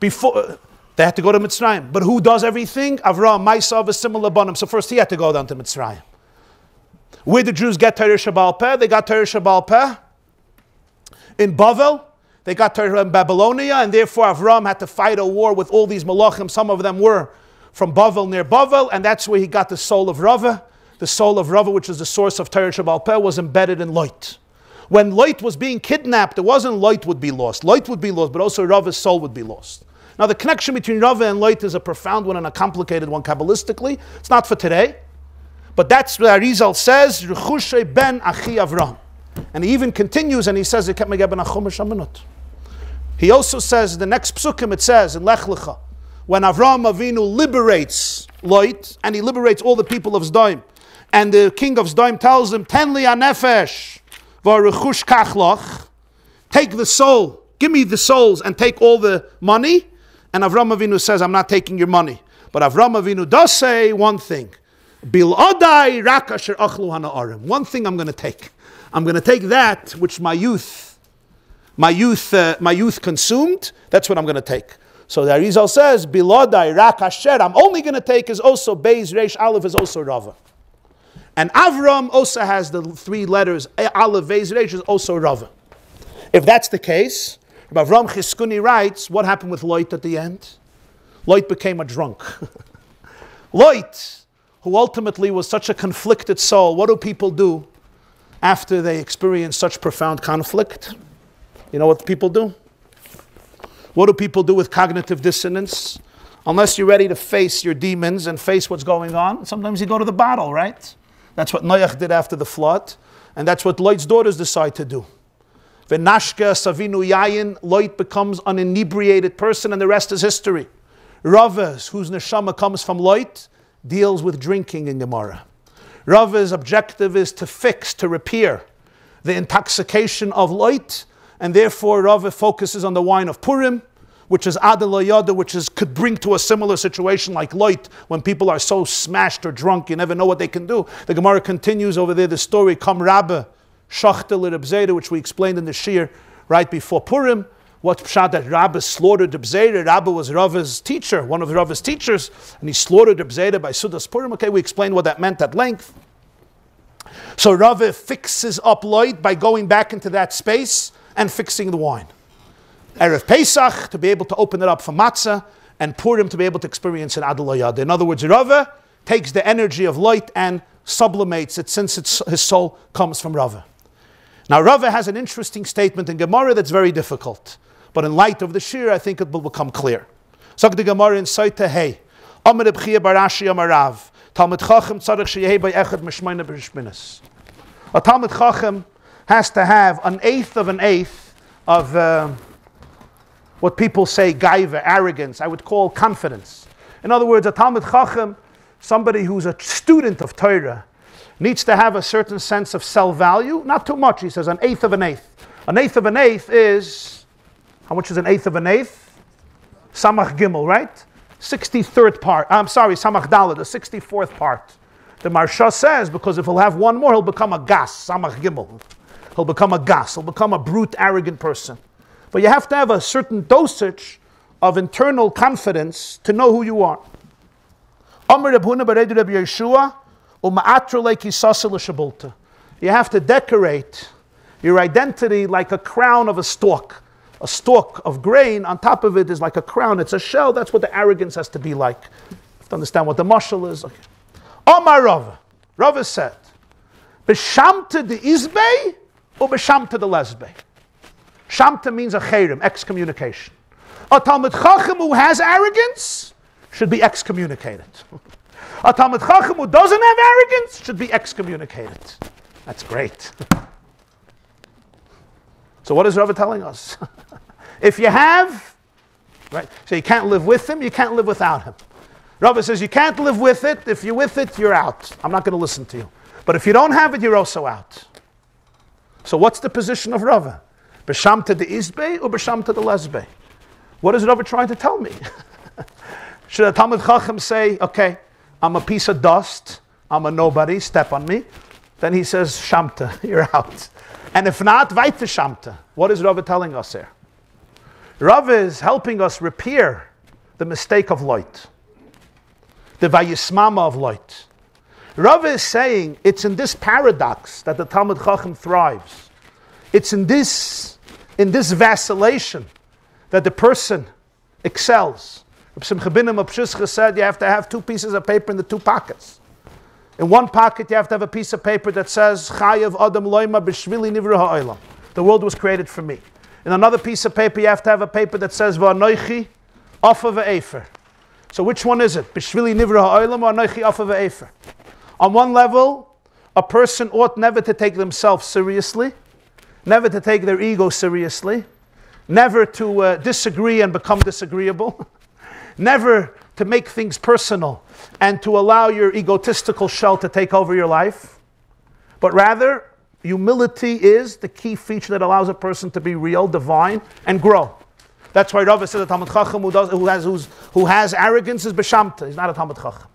Before, they had to go to Mitzrayim. But who does everything? Avram, Maisav, a similar bonum. So first he had to go down to Mitzrayim. Where did Jews get Torah Shabbal Peh? They got Torah Shabbal Peh in Bavel. They got Torah in Babylonia, and therefore Avram had to fight a war with all these malachim. Some of them were from Bavel near Bavel, and that's where he got the soul of Rava the soul of Rava, which is the source of Torah Shabbal Peh, was embedded in Loit. When Loit was being kidnapped, it wasn't Loit would be lost. Loit would be lost, but also Rava's soul would be lost. Now, the connection between Rava and Loit is a profound one and a complicated one Kabbalistically. It's not for today. But that's what Arizal says, Rechushe ben Achi Avram. And he even continues and he says, He also says, the next psukim it says in Lech Lecha, when Avram Avinu liberates Loit and he liberates all the people of Zdaim, and the king of Zdaim tells him, Ten li anefesh v'arechush take the soul, give me the souls and take all the money. And Avram Avinu says, I'm not taking your money. But Avram Avinu does say one thing. One thing I'm going to take. I'm going to take that which my youth, my youth, uh, my youth consumed. That's what I'm going to take. So the Arizal says, Bil'odai rak. I'm only going to take is also Beis Reish Aleph is also Rava. And Avram also has the three letters, Aleph, Vez, Resh, is also Rava. If that's the case, Avram Chizkuni writes, what happened with Loit at the end? Loit became a drunk. Loit, who ultimately was such a conflicted soul, what do people do after they experience such profound conflict? You know what people do? What do people do with cognitive dissonance? Unless you're ready to face your demons and face what's going on, sometimes you go to the bottle, right? That's what Noach did after the flood, and that's what Lot's daughters decide to do. Venashka Savinu Yayin, Loit becomes an inebriated person, and the rest is history. Ravas, whose neshama comes from Loit, deals with drinking in Gemara. Rava's objective is to fix, to repair the intoxication of Loit, and therefore Rava focuses on the wine of Purim, which is Adel which is could bring to a similar situation like Loit, when people are so smashed or drunk, you never know what they can do. The Gemara continues over there, the story, Kam Rabbe, Shachtel Reb which we explained in the Shiur right before Purim. What pshat that Rabbi slaughtered Reb Zera? Rabbi was Rava's teacher, one of Rava's teachers, and he slaughtered Reb by Sudas Purim. Okay, we explained what that meant at length. So Rava fixes up Loit by going back into that space and fixing the wine. Erev Pesach to be able to open it up for matzah, and Purim to be able to experience an Adelayad. In other words, Rava takes the energy of light and sublimates it since his soul comes from Rava. Now, Rava has an interesting statement in Gemara that's very difficult, but in light of the Shiur, I think it will become clear. So the Gemara in Saita Hey, Amr B'chia Barashi Amarav, Talmud Chacham By Echad Mishmayna B'Shminas. A Talmud Chacham has to have an eighth of an eighth of uh, what people say gaiva, arrogance, I would call confidence. In other words, a Talmud Chacham, somebody who's a student of Torah, needs to have a certain sense of self value. Not too much, he says, an eighth of an eighth. An eighth of an eighth is, how much is an eighth of an eighth? Samach Gimel, right? 63rd part. I'm sorry, Samach Dalet, the 64th part. The Maharsha says, because if he'll have one more, he'll become a gas, Samach Gimel. He'll become a gas, he'll become a brute, arrogant person. But you have to have a certain dosage of internal confidence to know who you are. Amr Rabbi Yeshua, you have to decorate your identity like a crown of a stalk. A stalk of grain, on top of it is like a crown. It's a shell. That's what the arrogance has to be like. You have to understand what the mashal is. Okay. Omar Rav. Rav said, Beshamta the Izbei or Beshamta the Lesbe? Shamta means a cherem, excommunication. A Talmud Chacham who has arrogance should be excommunicated. A Talmud Chacham who doesn't have arrogance should be excommunicated. That's great. so what is Rava telling us? if you have, right, so you can't live with him, you can't live without him. Rava says you can't live with it. If you're with it, you're out. I'm not going to listen to you. But if you don't have it, you're also out. So what's the position of Rava? Beshamta the Izbe or Beshamta the Lesbe? What is Rava trying to tell me? Should a Talmud Chacham say, okay, I'm a piece of dust. I'm a nobody. Step on me. Then he says, Shamta, you're out. And if not, weiter Shamta. What is Rav telling us here? Rav is helping us repair the mistake of Loit, the vayismama of Loit. Rav is saying it's in this paradox that the Talmud Chacham thrives. It's in this, in this vacillation that the person excels. Simcha Bunim of said you have to have two pieces of paper in the two pockets. In one pocket, you have to have a piece of paper that says, Chayav Adam Loima Bishvili Nivra Ha'olam. The world was created for me. In another piece of paper, you have to have a paper that says, Va'anoichi Ofa Ve'efer. So which one is it? Bishvili Nivra Ha'olam or Anoichi Ofa Ve'efer? On one level, a person ought never to take themselves seriously, never to take their ego seriously, never to uh, disagree and become disagreeable. never to make things personal and to allow your egotistical shell to take over your life, but rather, humility is the key feature that allows a person to be real, divine, and grow. That's why Rav says a Talmud Chacham who, does, who, has, who has arrogance is Beshamta. He's not a Talmud Chacham.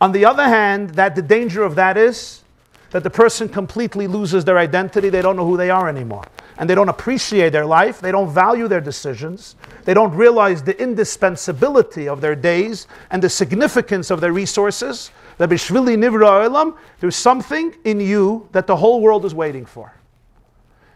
On the other hand, that the danger of that is that the person completely loses their identity. They don't know who they are anymore and they don't appreciate their life, they don't value their decisions, they don't realize the indispensability of their days and the significance of their resources, there's something in you that the whole world is waiting for.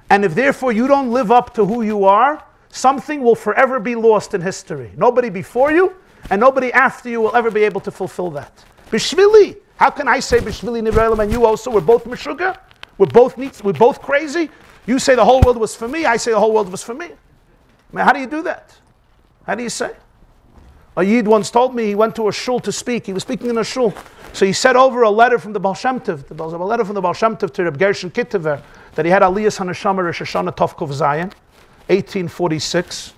And if therefore you don't live up to who you are, something will forever be lost in history. Nobody before you and nobody after you will ever be able to fulfill that. Bishvili, how can I say bishvili nivra and you also? We're both meshuga. We're both neat, we're both crazy. You say the whole world was for me, I say the whole world was for me. I mean, how do you do that? How do you say? A Yid once told me he went to a shul to speak. He was speaking in a shul. So he sent over a letter from the Baal Shem Tov, a letter from the Baal Shem to Reb Gershon Kitover, that he had Aliyah Hanashama Rosh Hashanah Tovkov Zion, 1846.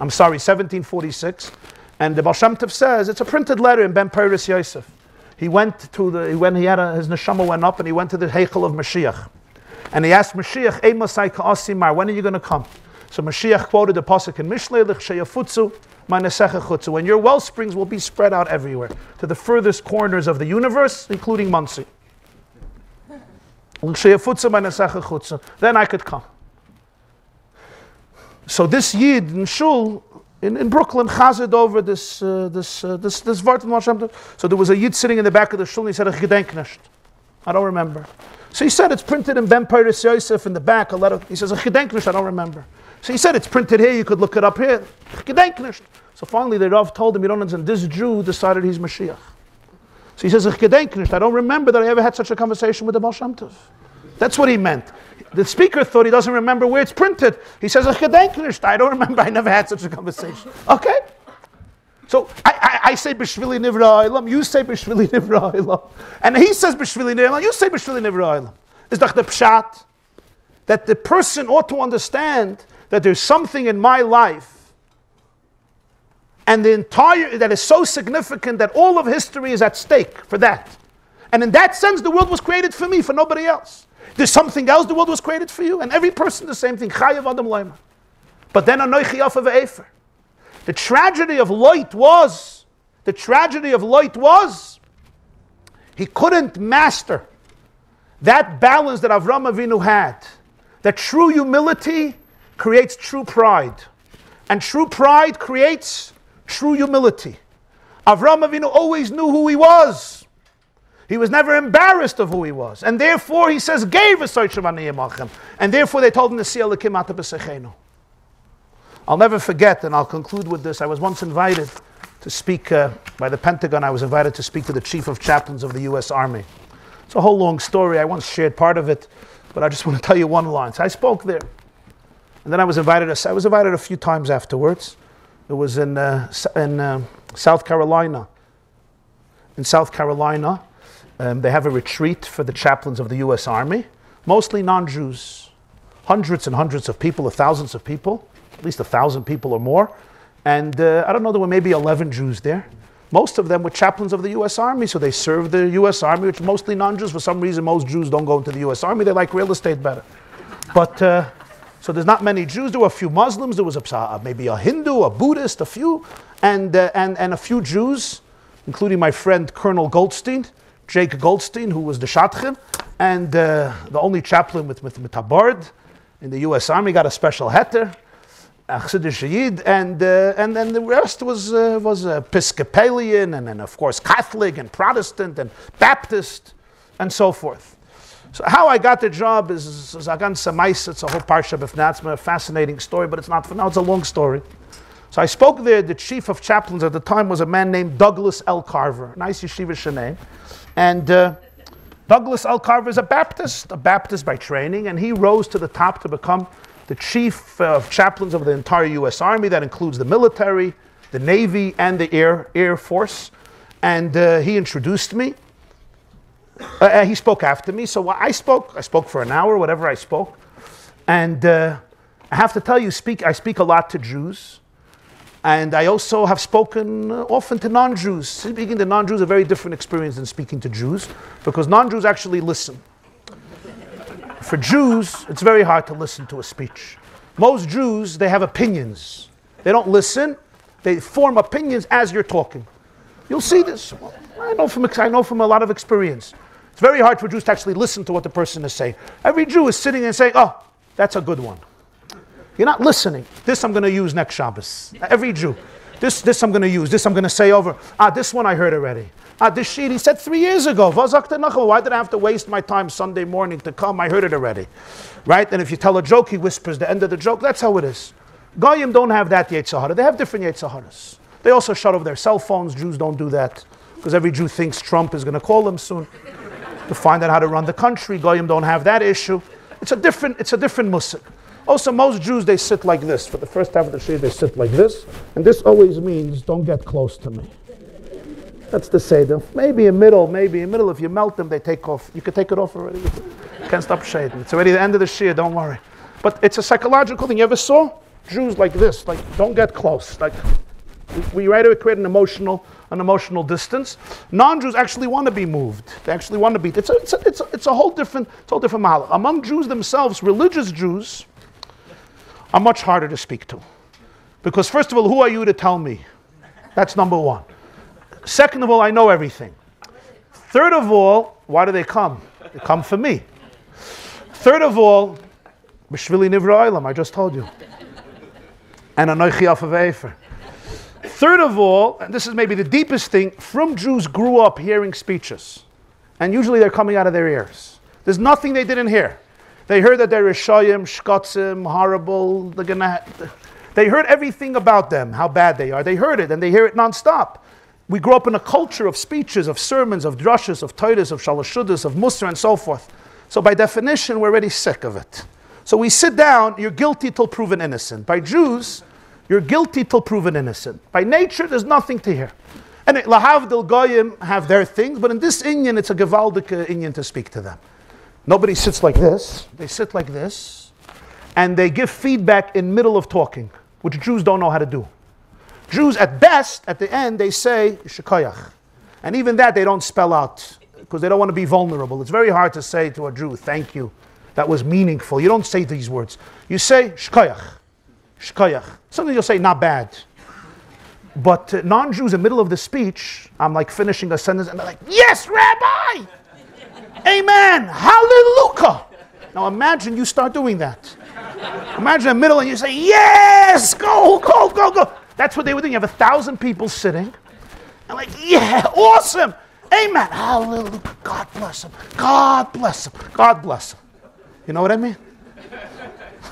I'm sorry, 1746. And the Baal Shem says, it's a printed letter in Ben Peres Yosef. He went to the, when he had a, his neshama went up and he went to the Heichel of Mashiach. And he asked Mashiach, Ey Ka'asimar, when are you going to come? So Mashiach quoted the Pasuk in Mishlei, L'chsheyafutzu, chutzu. When your well springs will be spread out everywhere, to the furthest corners of the universe, including Monsey. Then I could come. So this Yid in Shul in, in Brooklyn chazed over this uh, this uh, this this Vart So there was a Yid sitting in the back of the Shul and he said, Ich I don't remember. So he said it's printed in Ben Peres Yosef in the back, a letter. He says, Ich I don't remember. So he said it's printed here, you could look it up here. Ich So finally the Rav told him, you don't understand, this Jew decided he's Mashiach. So he says, I don't remember that I ever had such a conversation with the Baal. That's what he meant. The speaker thought he doesn't remember where it's printed. He says, I don't remember. I never had such a conversation. Okay? So I, I, I say Bishvili Nivra Ilam, you say Bishvili Nivra Ilam. And he says Bishvili Nivra Ilam, you say Bishvili Nivra Ilam. Is the pshat that the person ought to understand that there's something in my life and the entire that is so significant that all of history is at stake for that. And in that sense, the world was created for me, for nobody else. There's something else the world was created for you, and every person the same thing. Chayav Adam Laima. But then Anoichi of Efer. The tragedy of Lot was, the tragedy of Lot was, he couldn't master that balance that Avram Avinu had. That true humility creates true pride. And true pride creates true humility. Avram Avinu always knew who he was. He was never embarrassed of who he was. And therefore, he says, gave a search of Aniyamachem. And therefore, they told him to see I'll never forget, and I'll conclude with this. I was once invited to speak uh, by the Pentagon. I was invited to speak to the chief of chaplains of the U.S. Army. It's a whole long story. I once shared part of it, but I just want to tell you one line. So I spoke there. And then I was invited, I was invited a few times afterwards. It was in, uh, in uh, South Carolina. In South Carolina, um, they have a retreat for the chaplains of the US Army, mostly non Jews. Hundreds and hundreds of people, or thousands of people, at least a thousand people or more. And uh, I don't know, there were maybe 11 Jews there. Most of them were chaplains of the US Army, so they served the US Army, which mostly non Jews. For some reason, most Jews don't go into the US Army, they like real estate better. But uh, so there's not many Jews. There were a few Muslims. There was a, maybe a Hindu, a Buddhist, a few, and, uh, and, and a few Jews, including my friend Colonel Goldstein. Jake Goldstein, who was the Shadchan, and uh, the only chaplain with, with, with in the U.S. Army, got a special heter, Chassidus and, uh, and then the rest was, uh, was Episcopalian, and then, of course, Catholic and Protestant and Baptist, and so forth. So how I got the job is Zagan Samais, it's a whole parsha b'fnatzma, a fascinating story, but it's not for now, it's a long story. So I spoke there, the chief of chaplains at the time was a man named Douglas L. Carver, nice yeshiva name. And uh, Douglas L. Carver is a Baptist, a Baptist by training, and he rose to the top to become the chief of chaplains of the entire U.S. Army. That includes the military, the Navy, and the Air, Air Force. And uh, he introduced me. Uh, uh he spoke after me. So I spoke. I spoke for an hour, whatever I spoke. And uh, I have to tell you, speak, I speak a lot to Jews. And I also have spoken uh, often to non Jews. Speaking to non Jews is a very different experience than speaking to Jews because non Jews actually listen. For Jews, it's very hard to listen to a speech. Most Jews, they have opinions. They don't listen, they form opinions as you're talking. You'll see this. I know from, I know from a lot of experience. It's very hard for Jews to actually listen to what the person is saying. Every Jew is sitting and saying, oh, that's a good one. You're not listening. This I'm going to use next Shabbos. Every Jew. This, this I'm going to use. This I'm going to say over. Ah, this one I heard already. Ah, this sheet he said three years ago. Why did I have to waste my time Sunday morning to come? I heard it already. Right? And if you tell a joke, he whispers the end of the joke. That's how it is. Goyim don't have that yetzer hara. They have different Yetziharas. They also shut off their cell phones. Jews don't do that because every Jew thinks Trump is going to call them soon to find out how to run the country. Goyim don't have that issue. It's a different, it's a different musik. Oh, also, most Jews, they sit like this. For the first half of the Shiur, they sit like this. And this always means, don't get close to me. That's the Seder. Maybe in middle, maybe in middle. If you melt them, they take off. You can take it off already. Can't stop shading. It's already the end of the Shiur, don't worry. But it's a psychological thing. You ever saw Jews like this? Like, don't get close. Like, we try to create an emotional, an emotional distance. Non-Jews actually want to be moved. They actually want to be. It's a, it's a, it's a, it's a whole different, it's a whole different model. Among Jews themselves, religious Jews are much harder to speak to, because first of all, who are you to tell me? That's number one. Second of all, I know everything. Third of all, why do they come? They come for me. Third of all, Nivra I just told you. And Anoichi Alfa Third of all, and this is maybe the deepest thing, from Jews grew up hearing speeches. And usually they're coming out of their ears. There's nothing they didn't hear. They heard that they're Rishayim, Shkotzim, horrible, they're gonna, they heard everything about them, how bad they are. They heard it and they hear it nonstop. We grew up in a culture of speeches, of sermons, of drushes, of toidas, of shalashudas, of musar, and so forth. So by definition, we're already sick of it. So we sit down, you're guilty till proven innocent. By Jews, you're guilty till proven innocent. By nature, there's nothing to hear. And Lahavdil Goyim have their things, but in this inyan, it's a Gewaldige uh, inyan to speak to them. Nobody sits like this. They sit like this. And they give feedback in middle of talking, which Jews don't know how to do. Jews, at best, at the end, they say, Shekoyach. And even that, they don't spell out, because they don't want to be vulnerable. It's very hard to say to a Jew, thank you. That was meaningful. You don't say these words. You say, Shkoyach. Shkoyach. Something you'll say, not bad. But uh, non Jews, in the middle of the speech, I'm like finishing a sentence and they're like, Yes, Rabbi! Amen! Hallelujah! Now imagine you start doing that. Imagine in the middle and you say, Yes! Go, go, go, go! That's what they would do. You have a thousand people sitting and like, Yeah, awesome! Amen! Hallelujah! God bless them! God bless them! God bless them! You know what I mean?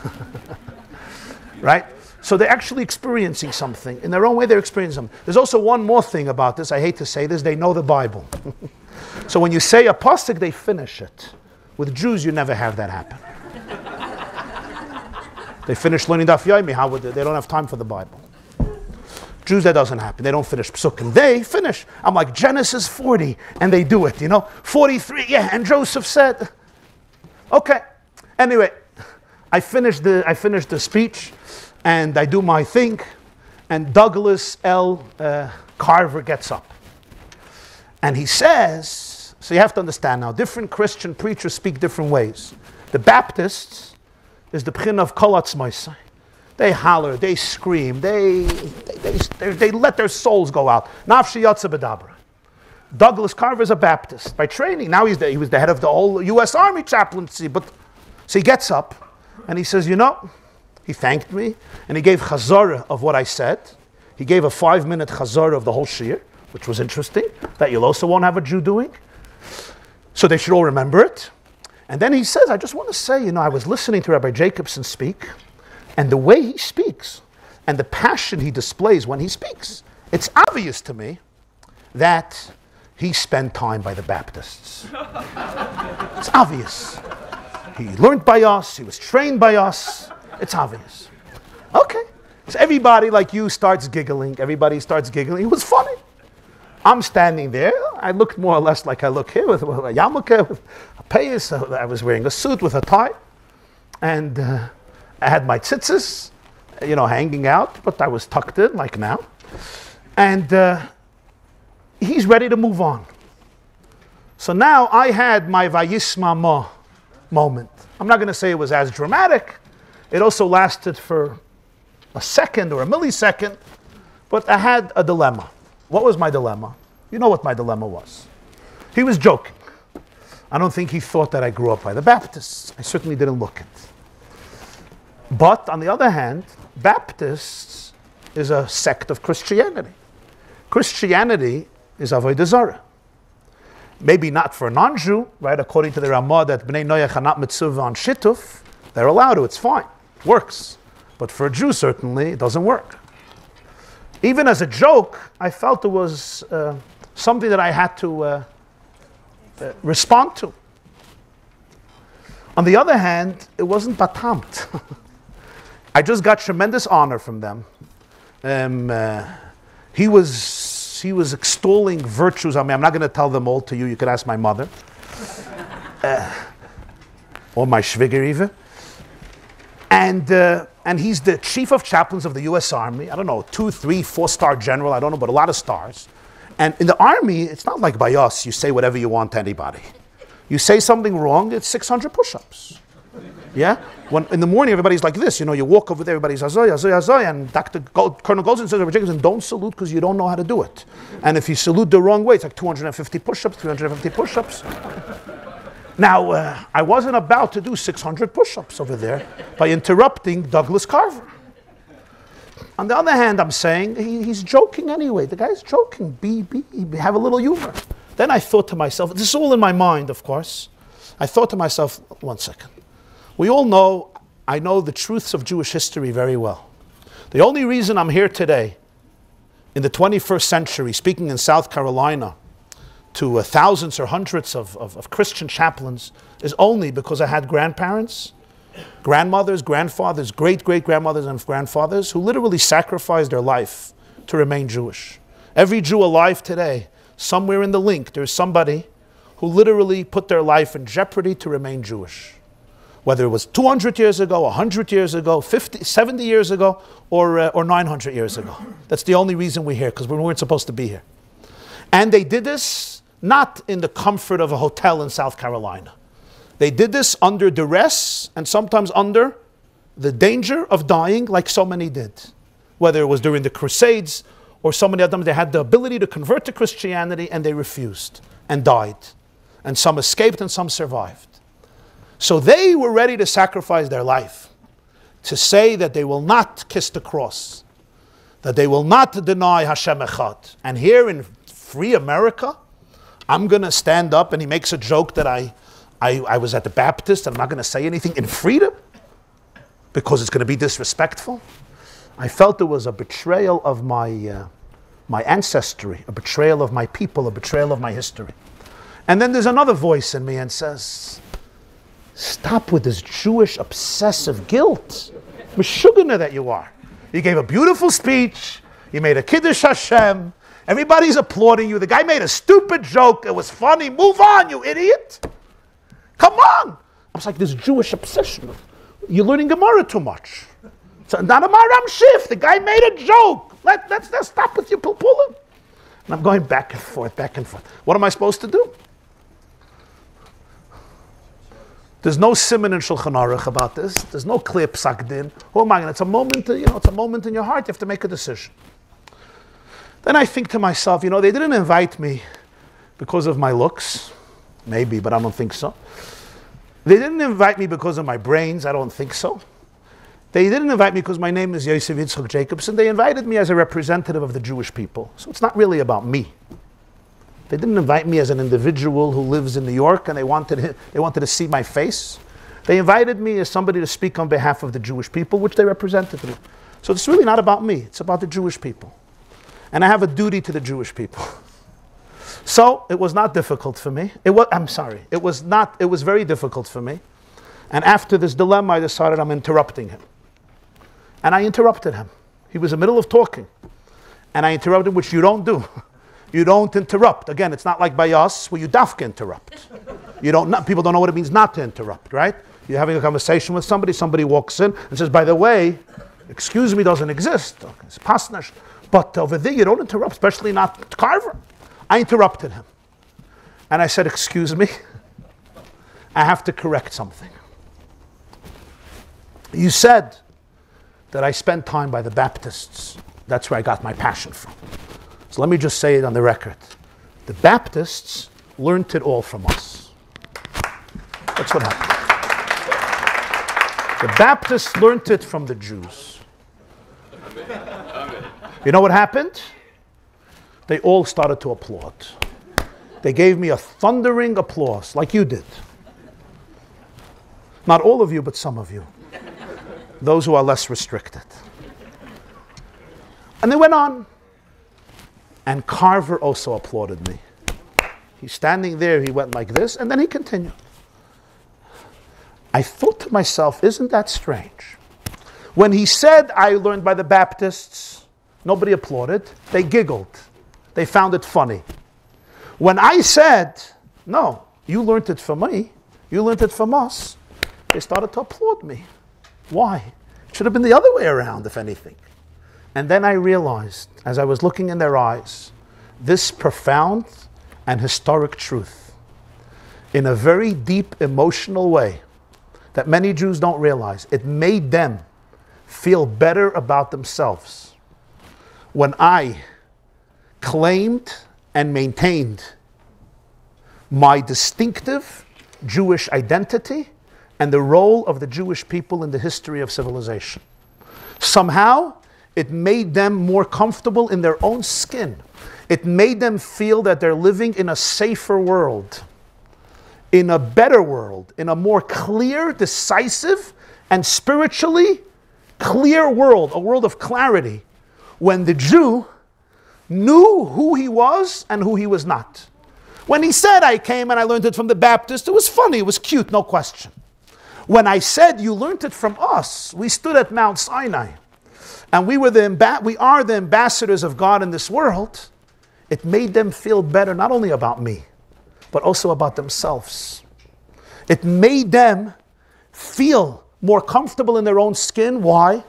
right? So they're actually experiencing something. In their own way, they're experiencing something. There's also one more thing about this. I hate to say this. They know the Bible. so when you say a pasuk, they finish it. With Jews, you never have that happen. they finish learning Daf Yomi. How would they? They don't have time for the Bible. Jews, that doesn't happen. They don't finish psukim. They finish. I'm like Genesis 40, and they do it. You know, 43. Yeah, and Joseph said, "Okay." Anyway, I finished the I finished the speech and I do my thing, and Douglas L. Uh, Carver gets up. And he says, so you have to understand now, different Christian preachers speak different ways. The Baptists is the pchin of kolatzmaisai. They holler, they scream, they, they, they, they, let their souls go out. Nafshi Yatzabadabra. Douglas Carver is a Baptist by training. Now he's the, he was the head of the whole U.S. Army chaplaincy. But so he gets up and he says, you know, he thanked me and he gave chazara of what I said. He gave a five minute chazara of the whole shiur, which was interesting, that you'll also won't have a Jew doing. So they should all remember it. And then he says, I just want to say, you know, I was listening to Rabbi Jacobson speak, and the way he speaks and the passion he displays when he speaks, it's obvious to me that he spent time by the Baptists. it's obvious. He learned by us, he was trained by us. It's obvious. Okay. So everybody like you starts giggling. Everybody starts giggling. It was funny. I'm standing there. I looked more or less like I look here with, a yarmulke, with a payas. I was wearing a suit with a tie. And uh, I had my tzitzis, you know, hanging out, but I was tucked in like now. And uh, he's ready to move on. So now I had my vayismama moment. I'm not going to say it was as dramatic, it also lasted for a second or a millisecond, but I had a dilemma. What was my dilemma? You know what my dilemma was. He was joking. I don't think he thought that I grew up by the Baptists. I certainly didn't look it. But on the other hand, Baptists is a sect of Christianity. Christianity is Avodah Zarah. Maybe not for a non-Jew, right? According to the Ramah that Bnei Noach are not on shituf, they're allowed to, it's fine works. But for a Jew, certainly, it doesn't work. Even as a joke, I felt it was uh, something that I had to uh, uh, respond to. On the other hand, it wasn't batamt. I just got tremendous honor from them. Um, uh, he was he was extolling virtues on me. I'm not going to tell them all to you. You can ask my mother. Uh, or my Schwiger even. And, uh, and he's the chief of chaplains of the US Army. I don't know, two, three, four star general, I don't know, but a lot of stars. And in the Army, it's not like by us, you say whatever you want to anybody. You say something wrong, it's 600 push ups. Yeah? When in the morning, everybody's like this. You know, you walk over there, everybody's azoy, azoy, azoy, and Dr. Gold, Colonel Goldstein says, Jacobson, don't salute because you don't know how to do it. And if you salute the wrong way, it's like 250 push-ups, 350 push-ups. Now, uh, I wasn't about to do 600 push-ups over there by interrupting Douglas Carver. On the other hand, I'm saying he, he's joking anyway. The guy's joking. Be, be, have a little humor. Then I thought to myself, this is all in my mind, of course. I thought to myself, one second. We all know, I know the truths of Jewish history very well. The only reason I'm here today, in the 21st century, speaking in South Carolina to thousands or hundreds of, of, of Christian chaplains, is only because I had grandparents, grandmothers, grandfathers, great great grandmothers, and grandfathers who literally sacrificed their life to remain Jewish. Every Jew alive today, somewhere in the link, there's somebody who literally put their life in jeopardy to remain Jewish whether it was 200 years ago, 100 years ago, 50, 70 years ago, or, uh, or 900 years ago. That's the only reason we're here, because we weren't supposed to be here. And they did this not in the comfort of a hotel in South Carolina. They did this under duress and sometimes under the danger of dying, like so many did. Whether it was during the Crusades or so many of them, they had the ability to convert to Christianity and they refused and died. And some escaped and some survived. So they were ready to sacrifice their life to say that they will not kiss the cross, that they will not deny Hashem Echad. And here in free America, I'm going to stand up and he makes a joke that I, I, I was at the Baptist and I'm not going to say anything in freedom because it's going to be disrespectful. I felt it was a betrayal of my, uh, my ancestry, a betrayal of my people, a betrayal of my history. And then there's another voice in me and says, Stop with this Jewish obsessive guilt. Meshugana that you are. You gave a beautiful speech. You made a Kiddush Hashem. Everybody's applauding you. The guy made a stupid joke. It was funny. Move on, you idiot. Come on. I was like, this Jewish obsession. You're learning Gemara too much. It's not a Maharam Shif. The guy made a joke. Let, let's, let's stop with your pulpulin. And I'm going back and forth, back and forth. What am I supposed to do? There's no simon in Shulchan Aruch about this. There's no clear psak din. Oh my God, it's a moment, you know, it's a moment in your heart. You have to make a decision. Then I think to myself, you know, they didn't invite me because of my looks. Maybe, but I don't think so. They didn't invite me because of my brains. I don't think so. They didn't invite me because my name is Yosef Yitzchak Jacobson. They invited me as a representative of the Jewish people. So it's not really about me. They didn't invite me as an individual who lives in New York and they wanted, they wanted to see my face. They invited me as somebody to speak on behalf of the Jewish people, which they represented me. So it's really not about me, it's about the Jewish people. And I have a duty to the Jewish people. So it was not difficult for me. It was, I'm sorry, it was not, it was very difficult for me. And after this dilemma, I decided I'm interrupting him. And I interrupted him. He was in the middle of talking. And I interrupted, which you don't do. You don't interrupt. Again, it's not like by us where you dafka interrupt. You don't, not, people don't know what it means not to interrupt, right? You're having a conversation with somebody, somebody walks in and says, by the way, excuse me doesn't exist. It's pasnash. But over there, you don't interrupt, especially not Carver. I interrupted him. And I said, excuse me, I have to correct something. You said that I spent time by the Baptists. That's where I got my passion from. So let me just say it on the record. The Baptists learned it all from us. That's what happened. The Baptists learned it from the Jews. You know what happened? They all started to applaud. They gave me a thundering applause, like you did. Not all of you, but some of you. Those who are less restricted. And they went on. And Carver also applauded me. He's standing there, he went like this, and then he continued. I thought to myself, isn't that strange? When he said, I learned by the Baptists, nobody applauded. They giggled. They found it funny. When I said, no, you learned it from me, you learned it from us, they started to applaud me. Why? It should have been the other way around, if anything. And then I realized, as I was looking in their eyes, this profound and historic truth in a very deep emotional way that many Jews don't realize. It made them feel better about themselves when I claimed and maintained my distinctive Jewish identity and the role of the Jewish people in the history of civilization. Somehow, it made them more comfortable in their own skin. It made them feel that they're living in a safer world, in a better world, in a more clear, decisive, and spiritually clear world, a world of clarity, when the Jew knew who he was and who he was not. When he said, I came and I learned it from the Baptist, it was funny, it was cute, no question. When I said, You learned it from us, we stood at Mount Sinai and we, were the we are the ambassadors of God in this world, it made them feel better not only about me, but also about themselves. It made them feel more comfortable in their own skin. Why?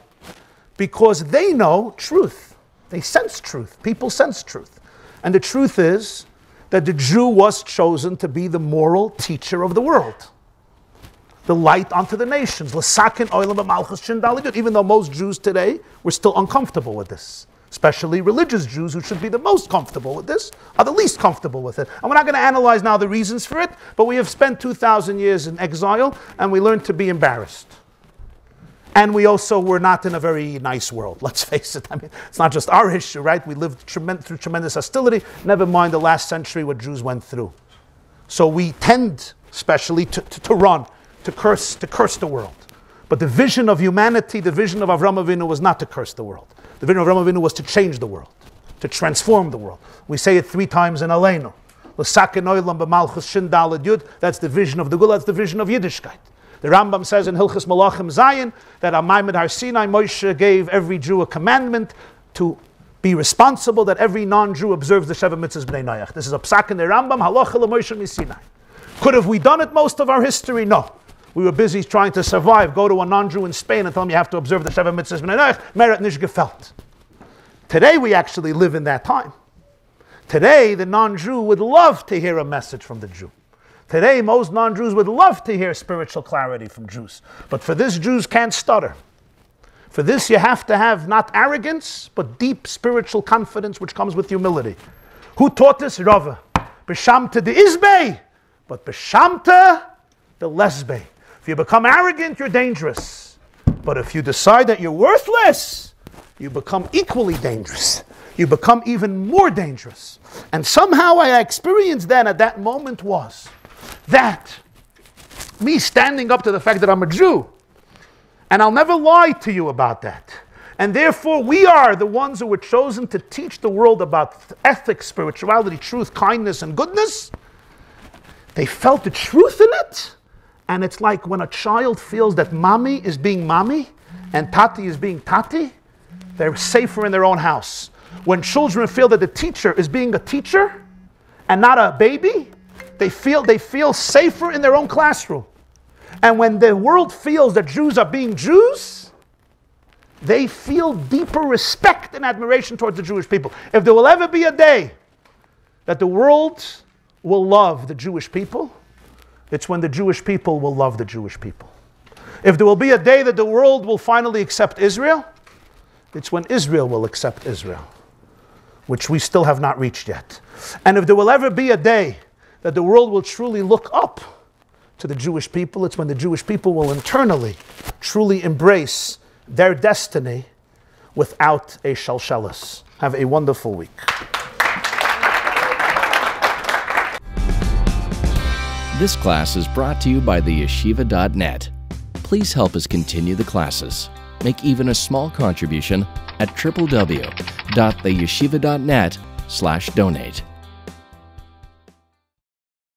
Because they know truth. They sense truth. People sense truth. And the truth is that the Jew was chosen to be the moral teacher of the world the light unto the nations. Even though most Jews today were still uncomfortable with this. Especially religious Jews who should be the most comfortable with this are the least comfortable with it. And we're not going to analyze now the reasons for it, but we have spent 2,000 years in exile and we learned to be embarrassed. And we also were not in a very nice world, let's face it. I mean, it's not just our issue, right? We lived trem- through tremendous hostility, never mind the last century what Jews went through. So we tend, especially, to, to, to run to curse, to curse the world. But the vision of humanity, the vision of Avram Avinu was not to curse the world. The vision of Avram Avinu was to change the world, to transform the world. We say it three times in Aleinu. That's the vision of the Geulah, that's the vision of Yiddishkeit. The Rambam says in Hilchas Malachim Zion that on Maimon Har Sinai, Moshe gave every Jew a commandment to be responsible that every non-Jew observes the Sheva Mitzvahs B'nai Noach. This is a psak in the Rambam, Halacha Moshe Misinai. Could have we done it most of our history? No. We were busy trying to survive. Go to a non-Jew in Spain and tell him you have to observe the Sheva Mitzvahs Merit nicht gefällt. Today we actually live in that time. Today the non-Jew would love to hear a message from the Jew. Today most non-Jews would love to hear spiritual clarity from Jews. But for this Jews can't stutter. For this you have to have not arrogance, but deep spiritual confidence which comes with humility. Who taught this? Rava. Beshamta de Izbei, but Beshamta the Lesbe. If you become arrogant, you're dangerous. But if you decide that you're worthless, you become equally dangerous. You become even more dangerous. And somehow I experienced then at that moment was that me standing up to the fact that I'm a Jew, and I'll never lie to you about that. And therefore, we are the ones who were chosen to teach the world about ethics, spirituality, truth, kindness, and goodness. They felt the truth in it, and it's like when a child feels that mommy is being mommy and tati is being tati, they're safer in their own house. When children feel that the teacher is being a teacher and not a baby, they feel, they feel safer in their own classroom. And when the world feels that Jews are being Jews, they feel deeper respect and admiration towards the Jewish people. If there will ever be a day that the world will love the Jewish people, it's when the Jewish people will love the Jewish people. If there will be a day that the world will finally accept Israel, it's when Israel will accept Israel, which we still have not reached yet. And if there will ever be a day that the world will truly look up to the Jewish people, it's when the Jewish people will internally truly embrace their destiny without a shalshelis. Have a wonderful week. This class is brought to you by theyeshiva.net. Please help us continue the classes. Make even a small contribution at www.theyeshiva.net slash donate.